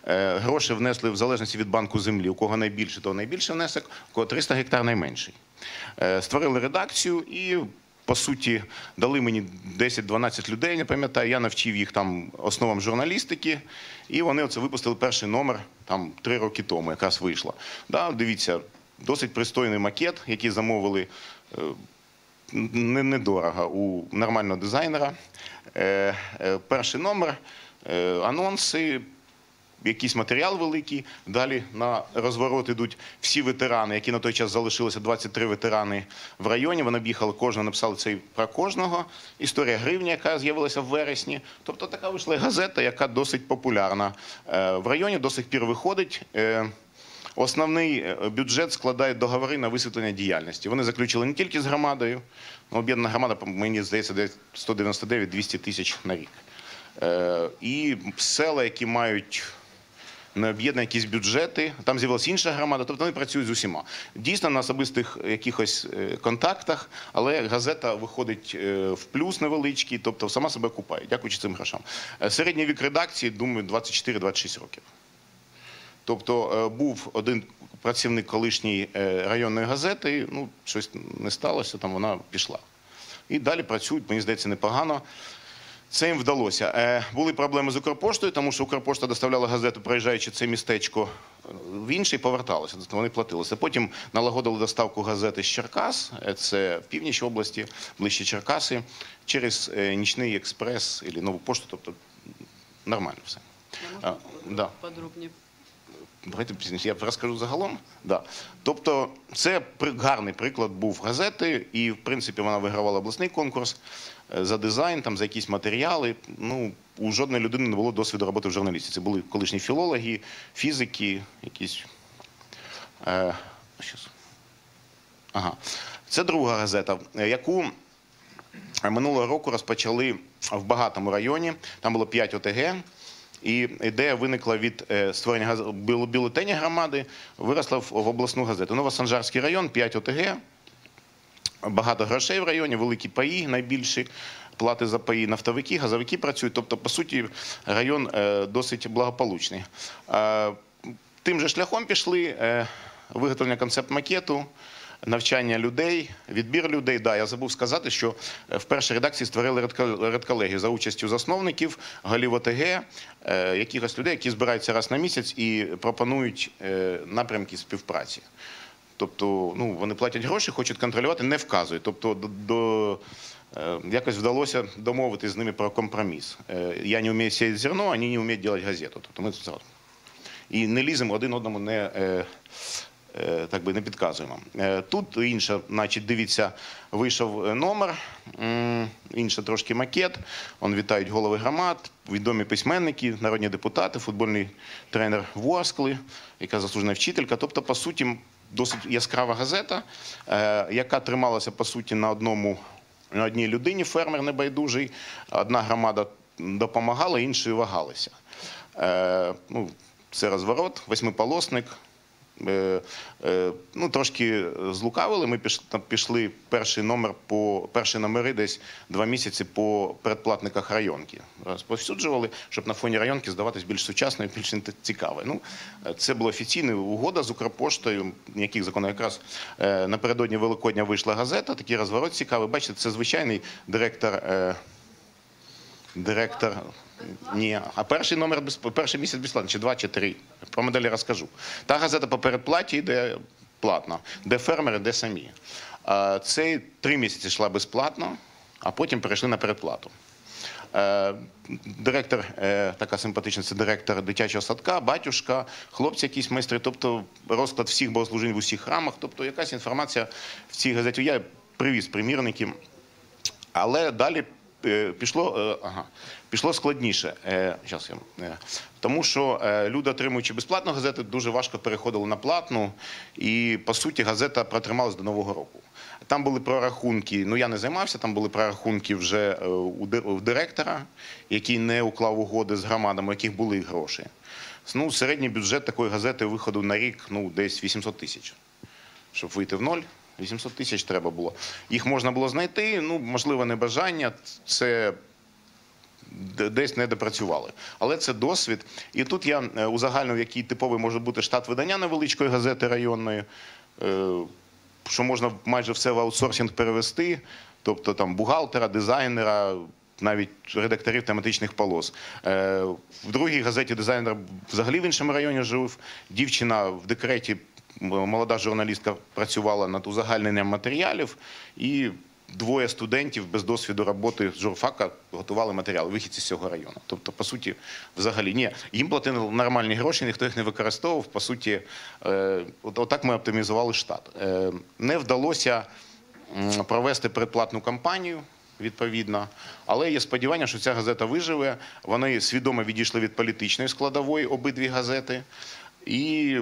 Е, Гроші внесли в залежності від банку землі. У кого найбільше, то найбільший внесок, у кого 300 гектар найменший. Створили редакцію і по суті, дали мені 10-12 людей, не пам'ятаю. Я навчив їх там основам журналістики, і вони оце випустили перший номер там три роки тому, якраз вийшла. Да, дивіться, досить пристойний макет, який замовили е, недорого у нормального дизайнера. Е, е, Перший номер, е, анонси, якийсь матеріал великий. Далі на розворот ідуть всі ветерани, які на той час залишилися 23 ветерани в районі. Вони об'їхали кожного, написали цей про кожного. Історія гривні, яка з'явилася в вересні. Тобто така вийшла газета, яка досить популярна Е, в районі. До сих пір виходить. Е, Основний е, бюджет складає договори на висвітлення діяльності. Вони заключили не тільки з громадою, ну, об'єднана громада, мені здається, десь 199-200 тисяч на рік. І села, які мають не об'єднані якісь бюджети, там з'явилася інша громада, тобто вони працюють з усіма. Дійсно, на особистих якихось е, контактах, але газета виходить е, в плюс невеличкий, тобто сама себе купає, дякуючи цим грошам. Е, Середній вік редакції, думаю, 24-26 років. Тобто е, був один працівник колишньої е, районної газети, ну, щось не сталося, там вона пішла. І далі працюють, мені здається, непогано. Це їм вдалося. Е, Були проблеми з Укрпоштою, тому що Укрпошта доставляла газету, проїжджаючи це містечко е, в інше, і поверталося. Тобто вони платилися. Потім налагодили доставку газети з Черкас, е, це в північ області, ближче Черкаси, через е, нічний експрес і нову пошту. Тобто нормально все. А, да. Подробні. Давайте пізніше я розкажу загалом. Да. Тобто, це гарний приклад був газети, і в принципі вона вигравала обласний конкурс за дизайн, там за якісь матеріали. Ну у жодної людини не було досвіду роботи в журналістиці. Це були колишні філологи, фізики, якісь. Е. Ага. Це друга газета, е, яку минулого року розпочали в багатому районі. Там було 5 ОТГ. І ідея виникла від е, створення бюлетеня громади, виросла в обласну газету. Новосанжарський район, 5 ОТГ, багато грошей в районі, великі паї, найбільші плати за паї, нафтовики, газовики працюють. Тобто, по суті, район е, досить благополучний. Е, Тим же шляхом пішли е, виготовлення концепт-макету, навчання людей, відбір людей. Да, я забув сказати, що в першій редакції створили редко- редколегію за участю засновників, голів ОТГ, якихось людей, які збираються раз на місяць і пропонують напрямки співпраці. Тобто, ну, вони платять гроші, хочуть контролювати, не вказують. Тобто, до, до, е, якось вдалося домовитись з ними про компроміс. Е, Я не вмію сіяти зерно, вони не вміють робити газету. Тобто ми зразу. І не ліземо один одному не, е, е, так би, не підказуємо. Е, Тут інша, значить, дивіться, вийшов е, номер, м, інший трошки макет. Он вітають голови громад, відомі письменники, народні депутати, футбольний тренер Ворскли, яка заслужена вчителька. Тобто, по суті, досить яскрава газета, е, яка трималася по суті на одному на одній людині, фермер небайдужий. Одна громада допомагала, іншою вагалися. Е, ну, це розворот, восьмиполосник. Е, е, ну, трошки злукавили. Ми піш- пішли перший номер по перші номери десь два місяці по передплатниках районки. Розповсюджували, щоб на фоні районки здаватись більш сучасною, більш цікавою. Ну, це була офіційна угода з Укрпоштою, ніяких законів. Якраз е, напередодні Великодня вийшла газета, такий розворот цікавий. Бачите, це звичайний директор. Директор. Ні, а перший номер перший місяць безплатно, чи два, чи три. Про моделі розкажу. Та газета по передплаті йде платно, де фермери, де самі. Цей три місяці йшла безплатно, а потім перейшли на передплату. Е, Директор, е, така симпатична, це директор дитячого садка, батюшка, хлопці якісь майстри, тобто розклад всіх богослужінь в усіх храмах, тобто якась інформація в цій газеті. Я привіз примірники. Але далі е, пішло, ага, пішло складніше. Е, я, е, тому що е, люди, отримуючи безплатну газету, дуже важко переходили на платну. І по суті газета протрималась до Нового року. Там були прорахунки. Ну я не займався. Там були прорахунки вже е, у директора, який не уклав угоди з громадами, у яких були гроші. Ну, середній бюджет такої газети виходу на рік ну, десь 800 тисяч. Щоб вийти в ноль, 800 тисяч треба було. Їх можна було знайти, ну, можливо, не бажання. Це десь не допрацювали. Але це досвід. І тут я е, узагальнив, який типовий може бути штат видання невеличкої газети районної, е, що можна майже все в аутсорсинг перевести, тобто там бухгалтера, дизайнера. Навіть редакторів тематичних полос. Е, В другій газеті дизайнер взагалі в іншому районі жив. Дівчина в декреті, молода журналістка, працювала над узагальненням матеріалів, і двоє студентів без досвіду роботи з журфака готували матеріали, вихідці з цього району. Тобто, по суті, взагалі ні, їм платили нормальні гроші, ніхто їх не використовував. По суті, е, отак ми оптимізували штат. Е, Не вдалося провести передплатну кампанію. Відповідно, але є сподівання, що ця газета виживе. Вони свідомо відійшли від політичної складової обидві газети, і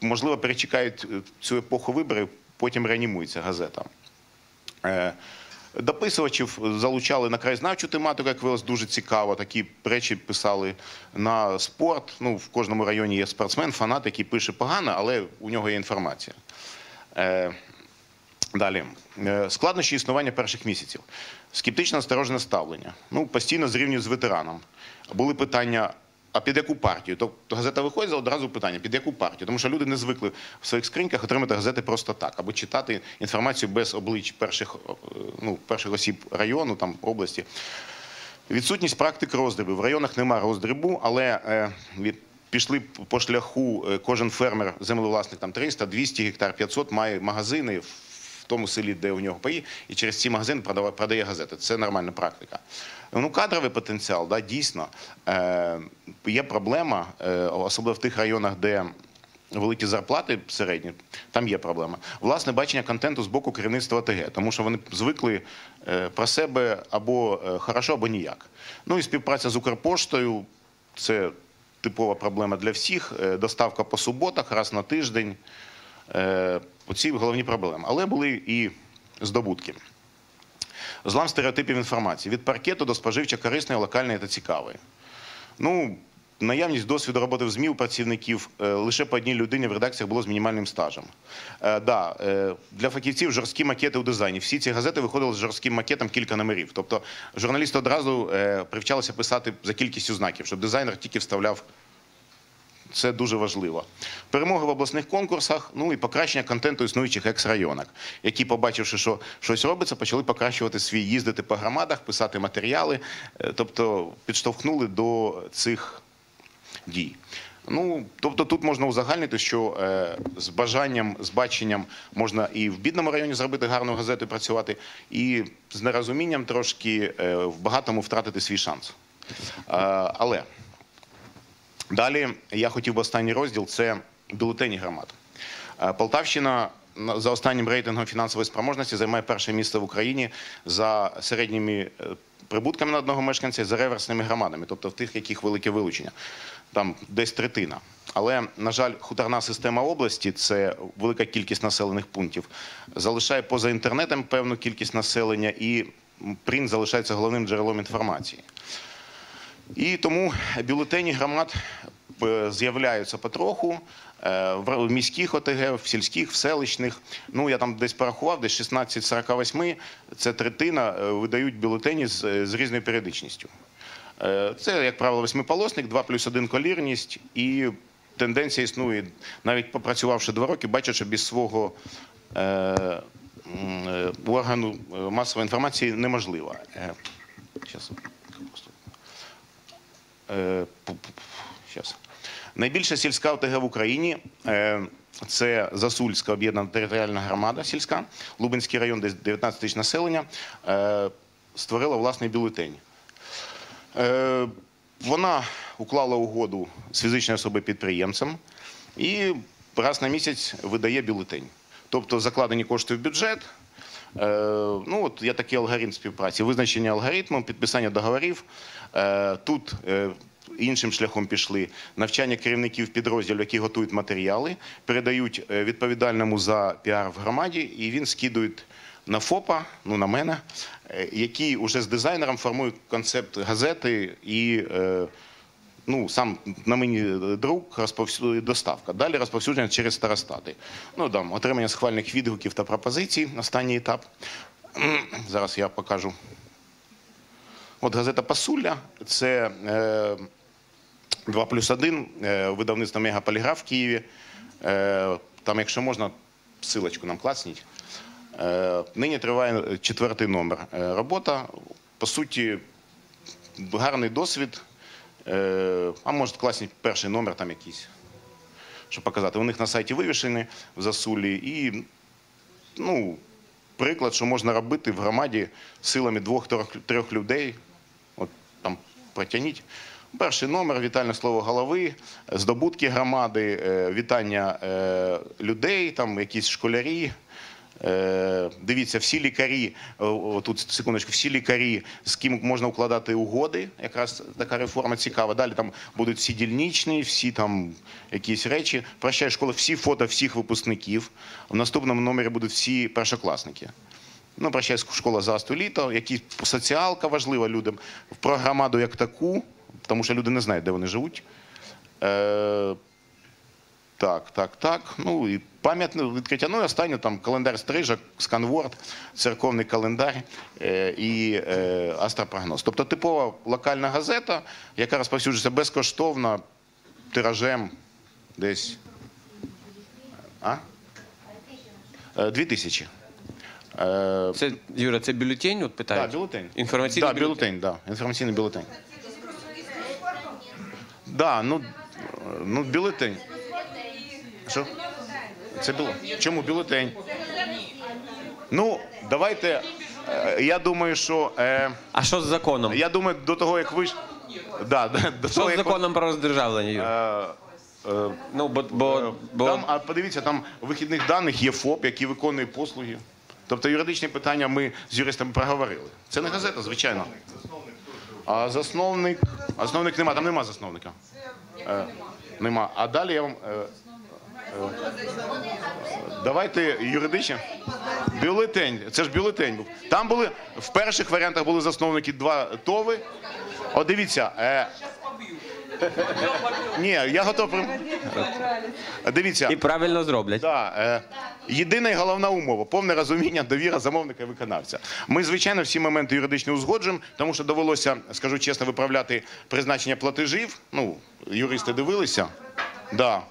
можливо перечекають е, цю епоху виборів. Потім реанімується газета. Е, Дописувачів залучали на краєзнавчу тематику, як виявилось, дуже цікаво. Такі речі писали на спорт. Ну, в кожному районі є спортсмен, фанат, який пише погано, але у нього є інформація. Е, Далі. Е, Складнощі існування перших місяців. Скептично осторожне ставлення. Ну, постійно зрівнюють з ветераном. Були питання. А під яку партію? Тобто газета виходить одразу питання, під яку партію? Тому що люди не звикли в своїх скриньках отримати газети просто так, або читати інформацію без облич перших, ну, перших осіб району, там, області. Відсутність практик роздрібу. В районах нема роздрібу, але е, від, пішли по шляху е, кожен фермер, землевласник там 300, 200 гектар, 500 має магазини тому селі, де у нього паї, і через ці магазини продає, продає газети. Це нормальна практика. Ну, кадровий потенціал, да, дійсно. Е, є проблема, е, особливо в тих районах, де великі зарплати середні, там є проблема. Власне бачення контенту з боку керівництва ОТГ, тому що вони звикли е, про себе або е, хорошо, або ніяк. Ну і співпраця з Укрпоштою це типова проблема для всіх. Е, Доставка по суботах, раз на тиждень. Оці головні проблеми. Але були і здобутки. Злам стереотипів інформації від паркету до споживчо корисної, локальної та цікавої. Ну, наявність досвіду роботи в ЗМІ у працівників е, лише по одній людині в редакціях було з мінімальним стажем. Е, да, е, для фахівців жорсткі макети у дизайні. Всі ці газети виходили з жорстким макетом кілька номерів. Тобто журналісти одразу е, привчалися писати за кількістю знаків, щоб дизайнер тільки вставляв це дуже важливо. Перемоги в обласних конкурсах, ну і покращення контенту існуючих екс-районок, які, побачивши, що щось робиться, почали покращувати свій їздити по громадах, писати матеріали, е, тобто підштовхнули до цих дій. Ну, тобто тут можна узагальнити, що е, з бажанням, з баченням можна і в бідному районі зробити гарну газету працювати, і з нерозумінням трошки е, в багатому втратити свій шанс. Е, але Далі я хотів би останній розділ це бюлетені громад. Е, Полтавщина на- за останнім рейтингом фінансової спроможності займає перше місце в Україні за середніми е, прибутками на одного мешканця за реверсними громадами, тобто в тих, яких велике вилучення. Там десь третина. Але, на жаль, хуторна система області це велика кількість населених пунктів, залишає поза інтернетом певну кількість населення, і принт залишається головним джерелом інформації. І тому бюлетені громад е, з'являються потроху е, в міських ОТГ, в сільських, в селищних. Ну я там десь порахував, десь 16-48, це третина е, видають бюлетені з, з різною періодичністю. Це, як правило, восьмиполосник, 2 плюс 1 колірність, і тенденція існує, навіть попрацювавши два роки, бачать, що без свого е, органу масової інформації неможливо. Е, Е, щас. Найбільша сільська ОТГ в Україні е, це Засульська об'єднана територіальна громада сільська, Лубенський район, десь 19 тисяч населення, е, створила власний бюлетень. Вона уклала угоду з фізичною особою підприємцем і раз на місяць видає бюлетень. Тобто закладені кошти в бюджет, ну, от є такий алгоритм співпраці. Визначення алгоритму, підписання договорів. Е, тут е, іншим шляхом пішли навчання керівників підрозділів, які готують матеріали, передають е, відповідальному за піар в громаді, і він скидує на ФОПа, ну на мене, е, який уже з дизайнером формує концепт газети і. Ну, сам на мені друк, розповсю... доставка. Далі розповсюдження через старостати. Ну, дам отримання схвальних відгуків та пропозицій. Останній етап. Зараз я покажу. От газета Пасуля це е, 2 плюс 1, е, видавництво Мегаполіграф в Києві. Е, там, якщо можна, силочку нам клацніть. Е, нині триває четвертий номер. Е, робота, по суті, гарний досвід. Е, а може, класніть перший номер там якийсь, щоб показати. У них на сайті вивішені в засулі і ну, приклад, що можна робити в громаді силами двох-трьох людей. От протягніть. Перший номер, вітальне слово голови, здобутки громади, е, вітання е, людей, там якісь школярі. Е, Дивіться, всі лікарі, тут секундочку, всі лікарі, з ким можна укладати угоди. Якраз така реформа цікава. Далі там будуть всі дільничні, всі там якісь речі. Прощай школа, всі фото всіх випускників. В наступному номері будуть всі першокласники. Ну, прощай школа за літо, які соціалка важлива людям, про громаду як таку, тому що люди не знають, де вони живуть. Е, так, так, так. Ну і пам'ятне відкриття. Ну і останнє там календар стрижок, сканворд, церковний календар е, і е, астропрогноз. Тобто типова локальна газета, яка розповсюджується безкоштовно тиражем десь. А? Е, Дві тисячі. Е, Це, Юра, це бюлетень, от питають? Так, бюлетень. Інформаційний да, бюлетень, да, інформаційний бюлетень. Да, ну, ну бюлетень. Що? Це було. Чому бюлетень? Ну, давайте. е, Я думаю, що. Е, а що з законом? Я думаю, до того, як ви. Да, да, до Що того, з як законом про роздержавлення, Юра? Е, ну, бо, бо, бо... Там, а подивіться, там у вихідних даних є ФОП, який виконує послуги. Тобто юридичні питання ми з юристами проговорили. Це не газета, звичайно. А засновник. Засновник нема, там нема засновника. Е, нема. А далі я вам. Е, е, давайте юридично. Бюлетень. Це ж бюлетень був. Там були в перших варіантах були засновники два ТОВи. О, дивіться. Е, ні, я готов. Дивіться. І правильно зроблять. Да, е, єдина і головна умова повне розуміння, довіра замовника і виконавця. Ми, звичайно, всі моменти юридично узгоджуємо, тому що довелося, скажу чесно, виправляти призначення платежів. Ну, юристи дивилися. Да.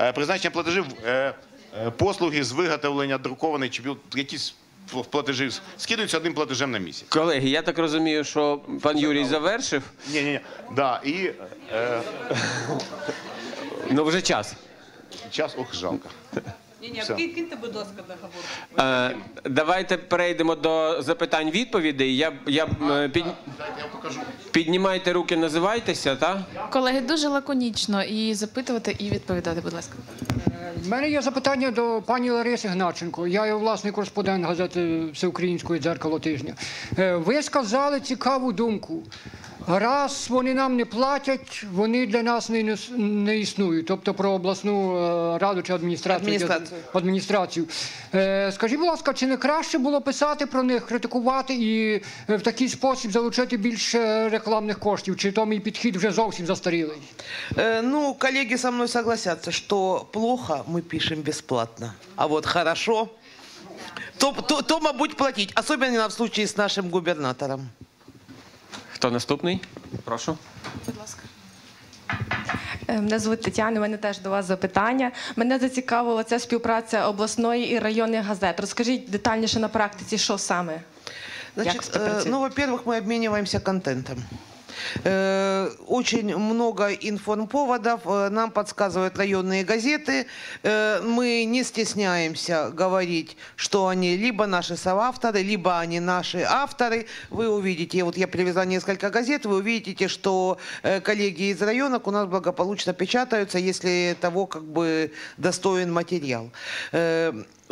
Е, призначення платежів, е, е, послуги з виготовлення друкованих чи якісь платежі скидаються одним платежем на місяць. Колеги, я так розумію, що пан Юрій завершив. Ні, ні, ні. Да, і е, ну вже час. Час, ох, жалко. Ні, ні, Все. киньте, будь ласка, договор. Е, давайте перейдемо до запитань-відповідей. Я, я, е, під... Піднімайте руки, називайтеся, так? Колеги, дуже лаконічно і запитувати, і відповідати, будь ласка. У мене є запитання до пані Лариси Гначенко. Я є власний кореспондент газети Всеукраїнської дзеркало тижня. Е, Ви сказали цікаву думку. Раз вони нам не платять, вони для нас не, не існують. Тобто про обласну е, раду чи адміністрацію. Адміністрацію. адміністрацію. Е, Скажіть, будь ласка, чи не краще було писати про них, критикувати і е, в такий спосіб залучити більше рекламних коштів? Чи то мій підхід вже зовсім застарілий? Э, Ну, коллеги со мной согласятся, что плохо мы пишем бесплатно, а вот хорошо, то, то, то мабуть, платить, особенно в случае с нашим губернатором. Хто наступний? Прошу. Е, Мене звуть Тетяна, у мене теж до вас запитання. Мене зацікавила ця співпраця обласної і районних газет. Розкажіть детальніше на практиці, що саме? Значит, Як э, співпрацює? ну, во-первых, мы обмениваемся контентом. Э, Очень много информповодов э, нам подсказывают районные газеты. Э, Мы не стесняемся говорить, что они либо наши соавторы, либо они наши авторы. Вы увидите, вот я привезла несколько газет, вы увидите, что коллеги из районок у нас благополучно печатаются, если того как бы достоин материал.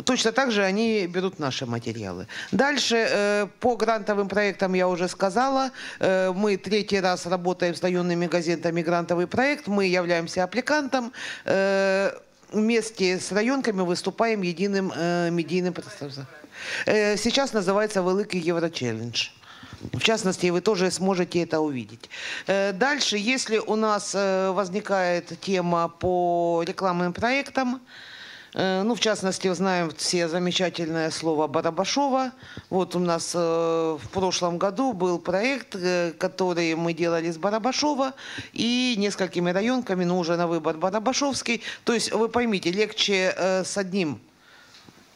Точно так же они берут наши материалы. Дальше э, по грантовым проектам я уже сказала. Э, Мы третий раз работаем с районными газетами грантовый проект. Мы являемся аппликантом. Э, Вместе с районками выступаем единым э, медийным представителем. Э, Сейчас называется «Великий Еврочеллендж». В частности, вы тоже сможете это увидеть. Э, Дальше, если у нас э, возникает тема по рекламным проектам, Ну, в частности, знаем все замечательное слово Барабашова. Вот у нас э, в прошлом году был проект, э, который мы делали с Барабашова и несколькими районками, но уже на выбор Барабашовский. То есть, вы поймите, легче э, с одним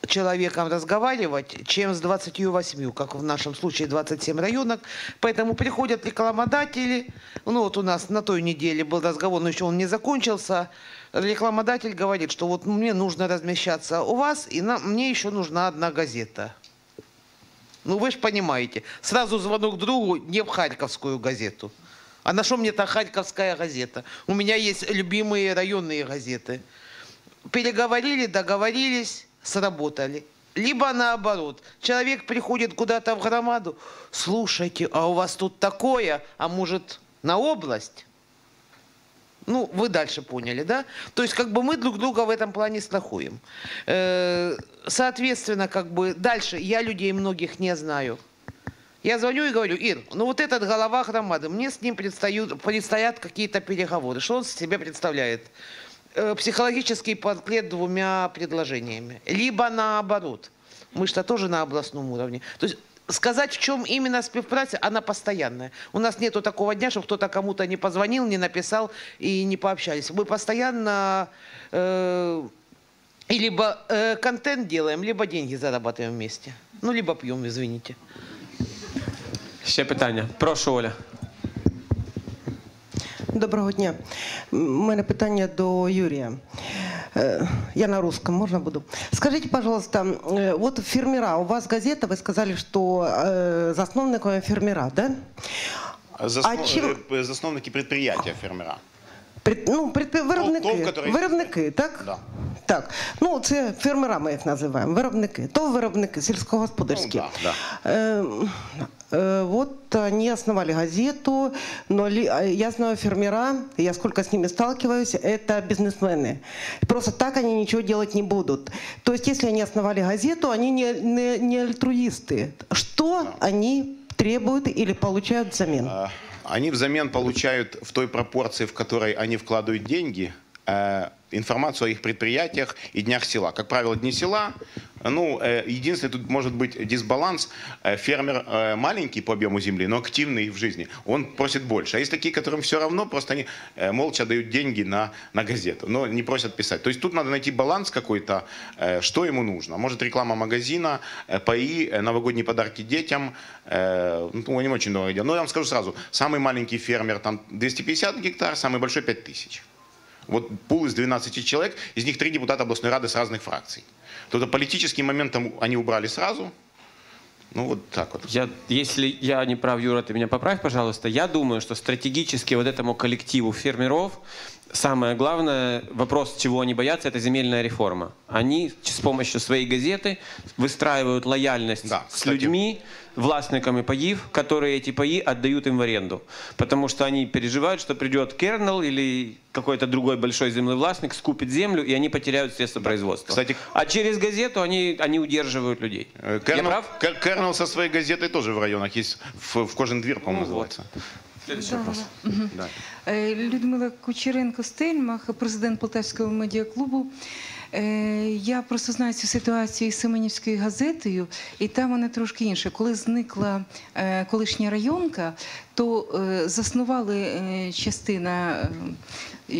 человеком разговаривать, чем с 28, как в нашем случае 27 районок. Поэтому приходят рекламодатели. Ну вот у нас на той неделе был разговор, но еще он не закончился. Рекламодатель говорит, что вот мне нужно размещаться у вас, и нам, мне еще нужна одна газета. Ну вы же понимаете, сразу звонок другу не в Харьковскую газету. А на что мне та Харьковская газета? У меня есть любимые районные газеты. Переговорили, договорились, сработали. Либо наоборот, человек приходит куда-то в громаду, слушайте, а у вас тут такое, а может на область? Ну, вы дальше поняли, да? То есть, как бы мы друг друга в этом плане страхуем. Э, Соответственно, как бы дальше я людей многих не знаю. Я звоню и говорю, Ир, ну вот этот голова громады, мне с ним предстают, предстоят какие-то переговоры. Что он себе представляет? Э, Психологический портрет двумя предложениями. Либо наоборот. Мы что тоже на областном уровне. То есть сказать, в чем именно співпраця, она постоянная. У нас нету такого дня, чтобы кто-то кому-то не позвонил, не написал и не пообщались. Мы постоянно э, и либо э, контент делаем, либо деньги зарабатываем вместе. Ну, либо пьем, извините. Ще питання. Прошу, Оля. Доброго дня. У мене питання до Юрія. Э, Я на русском, можно буду? Скажите, пожалуйста, э, вот фермера, у вас газета, вы сказали, что э, засновниками фермера, да? Заснов... А чим- е, Засновники предприятия фермера. Пред- ну, предпри- виробники. Тов, который- Виробники, так? Да. Так. Ну, це фермера ми їх називаємо. Виробники. То виробники сільськогосподарські. Ну, да, да. Э, э, Вот они основали газету, но ли- а я знаю фермера, я сколько с ними сталкиваюсь, это бизнесмены. Просто так они ничего делать не будут. То есть, если они основали газету, они не, не, не альтруисты. Что они требуют или получают взамен? А, Они взамен получают в той пропорции, в которой они вкладывают деньги, э, информацию о их предприятиях и днях села. Как правило, дни села, ну, э, единственный тут может быть дисбаланс. Э, Фермер э, маленький по объему земли, но активный в жизни. Он просит больше. А есть такие, которым все равно, просто они молча дают деньги на, на газету, но не просят писать. То есть тут надо найти баланс какой-то, что ему нужно. Может, реклама магазина, паи, новогодние подарки детям. Ну, они очень много делают. Но я вам скажу сразу, самый маленький фермер там 250 гектар, самый большой 5000. Вот пул из 12 человек, из них три депутата областной рады с разных фракций. То политический момент там они убрали сразу. Ну, вот так вот. Я, если я не прав, Юра, ты меня поправь, пожалуйста. Я думаю, что стратегически вот этому коллективу фермеров самое главное, вопрос, чего они боятся, это земельная реформа. Они с помощью своей газеты выстраивают лояльность с кстати. людьми, властниками паев, которые эти паи отдают им в аренду. Потому что они переживают, что придет Кернел или какой-то другой большой землевластник, скупит землю, и они потеряют средства производства. Кстати, а через газету они, они удерживают людей. Э, Кернел, Кер- Кернел со своей газетой тоже в районах есть. В, в кожен двір, по-моему, называется. Следующий вопрос. Да. Е, Людмила Кучеренко Стельмах, президент Полтавського медіаклубу. Е, Я просто знаю цю ситуацію із Семенівською газетою, і там вона трошки інша. Коли зникла е, колишня районка, то е, заснували е, частина,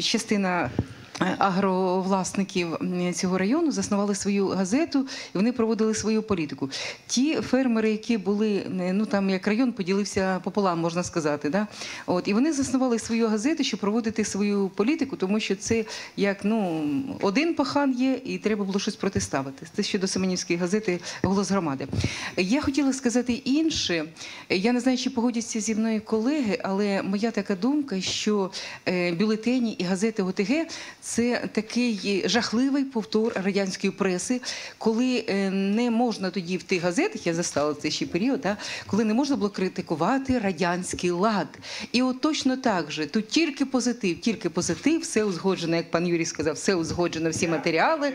частина агровласників цього району заснували свою газету і вони проводили свою політику. Ті фермери, які були, ну там як район поділився пополам, можна сказати, да? От, і вони заснували свою газету, щоб проводити свою політику, тому що це як ну, один пахан є, і треба було щось протиставити. Це щодо Семенівської газети Голос громади. Я хотіла сказати інше. Я не знаю, чи погодяться зі мною колеги, але моя така думка, що е, бюлетені і газети ОТГ такий жахливий повтор радянської преси, коли е, не можна тоді в тих газетах, я застала цей ще період, да, коли не можна було критикувати радянський лад. І от точно так же тут тільки позитив, тільки позитив, все узгоджено, як пан Юрій сказав, все узгоджено, всі матеріали.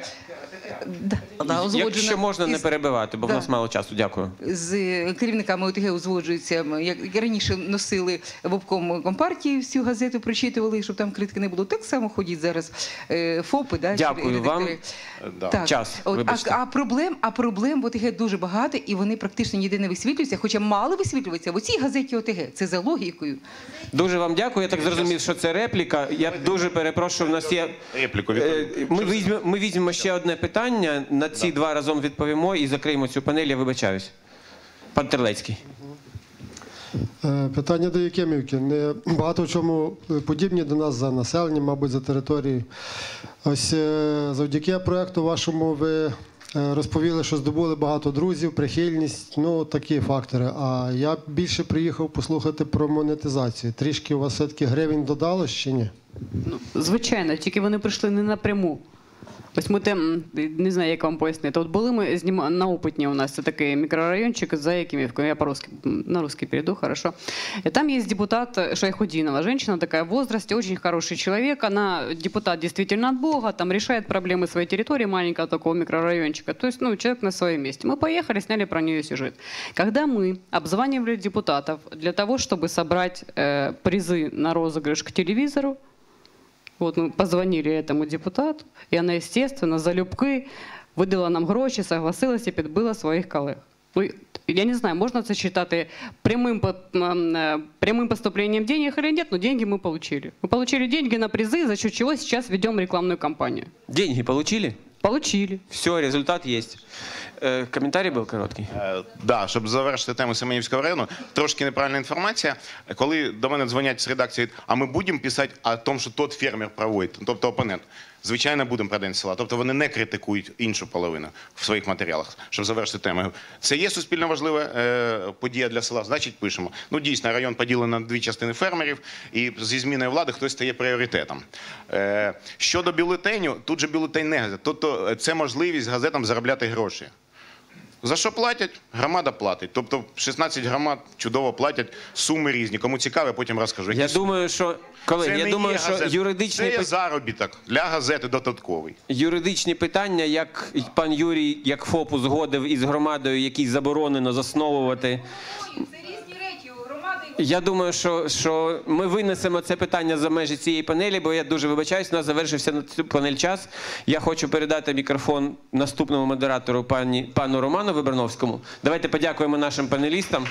Да, узгоджено Якщо можна не із- перебивати, бо в Да. нас мало часу. Дякую. з керівниками ОТГ узгоджуються, м, як раніше носили в обком компартії всю газету, прочитували, щоб там критики не було. Так само ходять зараз е, ФОПи. Да, чи Дякую вам. редактори. Да. Час, От, вибачте. а, а проблем, а проблем в ОТГ дуже багато, і вони практично ніде не висвітлюються, хоча мали висвітлюватися в оцій газеті ОТГ. Це за логікою. Дуже вам дякую. Я так зрозумів, що це репліка. Я дуже перепрошую. У нас є репліку. Е, Ми візьмемо, ми візьмемо ще одне питання. На ці два разом відповімо і закриємо цю панель. Я вибачаюсь. Пан Терлецький. Е, Питання до Якимівки. Не багато в чому подібні до нас за населенням, мабуть, за територією. Ось е, завдяки проекту вашому ви е, розповіли, що здобули багато друзів, прихильність, ну такі фактори. А я більше приїхав послухати про монетизацію. Трішки у вас все-таки гривень додалось чи ні? Звичайно, тільки вони прийшли не напряму. Ось ми там, не знаю, як вам пояснити. От були ми зніма... на Опитні у нас це такий мікрорайончик за Якимівкою. Я по-русски, на русский перейду, хорошо. И там есть депутат Шайхудинова, женщина такая в возрасте, очень хороший человек. Она депутат действительно от Бога, там решает проблемы своей территории, маленького такого микрорайончика. То есть, ну, человек на своем месте. Мы поехали, сняли про нее сюжет. Когда мы обзванивали депутатов для того, чтобы собрать э, призы на розыгрыш к телевизору, вот мы позвонили этому депутату, и она, естественно, за любки видала нам гроші, согласилася і підбила своїх колег. Ну, я не знаю, можна це читати прямим, по- м, е, прямым поступлением денег или нет, но деньги мы получили. Мы получили деньги на призы, за счет чего сейчас ведем рекламную кампанию. Деньги получили? Получили. Все, результат есть. Е, коментарій був короткий. Е, Да, щоб завершити тему Семенівського району, трошки неправильна інформація. Коли до мене дзвонять з редакції, а ми будемо писати о тому, що тот фермер проводить, тобто опонент. Звичайно, будемо про день села. Тобто вони не критикують іншу половину в своїх матеріалах, щоб завершити тему. Це є суспільно важлива е, подія для села. Значить, пишемо. Ну дійсно, район поділений на дві частини фермерів, і зі зміною влади хтось стає пріоритетом. Е, щодо бюлетеню, тут же бюлетень не газет. Тобто е, це можливість газетам заробляти гроші. За що платять? Громада платить. Тобто 16 громад чудово платять, суми різні. Кому цікаво, я потім розкажу. Я думаю, що колеги, Це я не думаю, є що газета. це є пи- заробіток для газети додатковий. Юридичні питання, як пан Юрій, як ФОП узгодив із громадою, якій заборонено засновувати. Я думаю, що, що ми винесемо це питання за межі цієї панелі, бо я дуже вибачаюсь, у нас завершився на цю панель час. Я хочу передати мікрофон наступному модератору пані, пану Роману Виборновському. Давайте подякуємо нашим панелістам.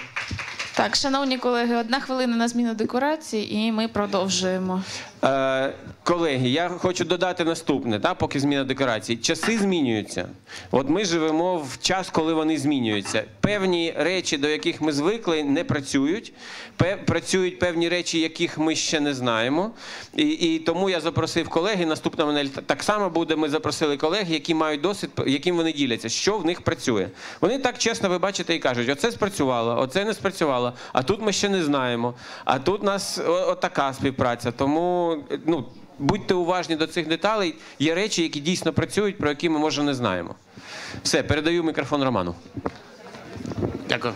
Так, шановні колеги, одна хвилина на зміну декорації, і ми продовжуємо. Е, колеги, я хочу додати наступне, та, поки зміна декорації. Часи змінюються. От ми живемо в час, коли вони змінюються. Певні речі, до яких ми звикли, не працюють. Працюють певні речі, яких ми ще не знаємо. І, і тому я запросив колеги. Наступна панель так само буде. Ми запросили колег, які мають досвід, яким вони діляться, що в них працює. Вони так чесно, ви бачите, і кажуть: оце спрацювало, оце не спрацювало, а тут ми ще не знаємо. А тут у нас отака співпраця. Ну, будьте уважні до цих деталей. Є речі, які дійсно працюють, про які ми може не знаємо. Все, передаю мікрофон Роману. Дякую.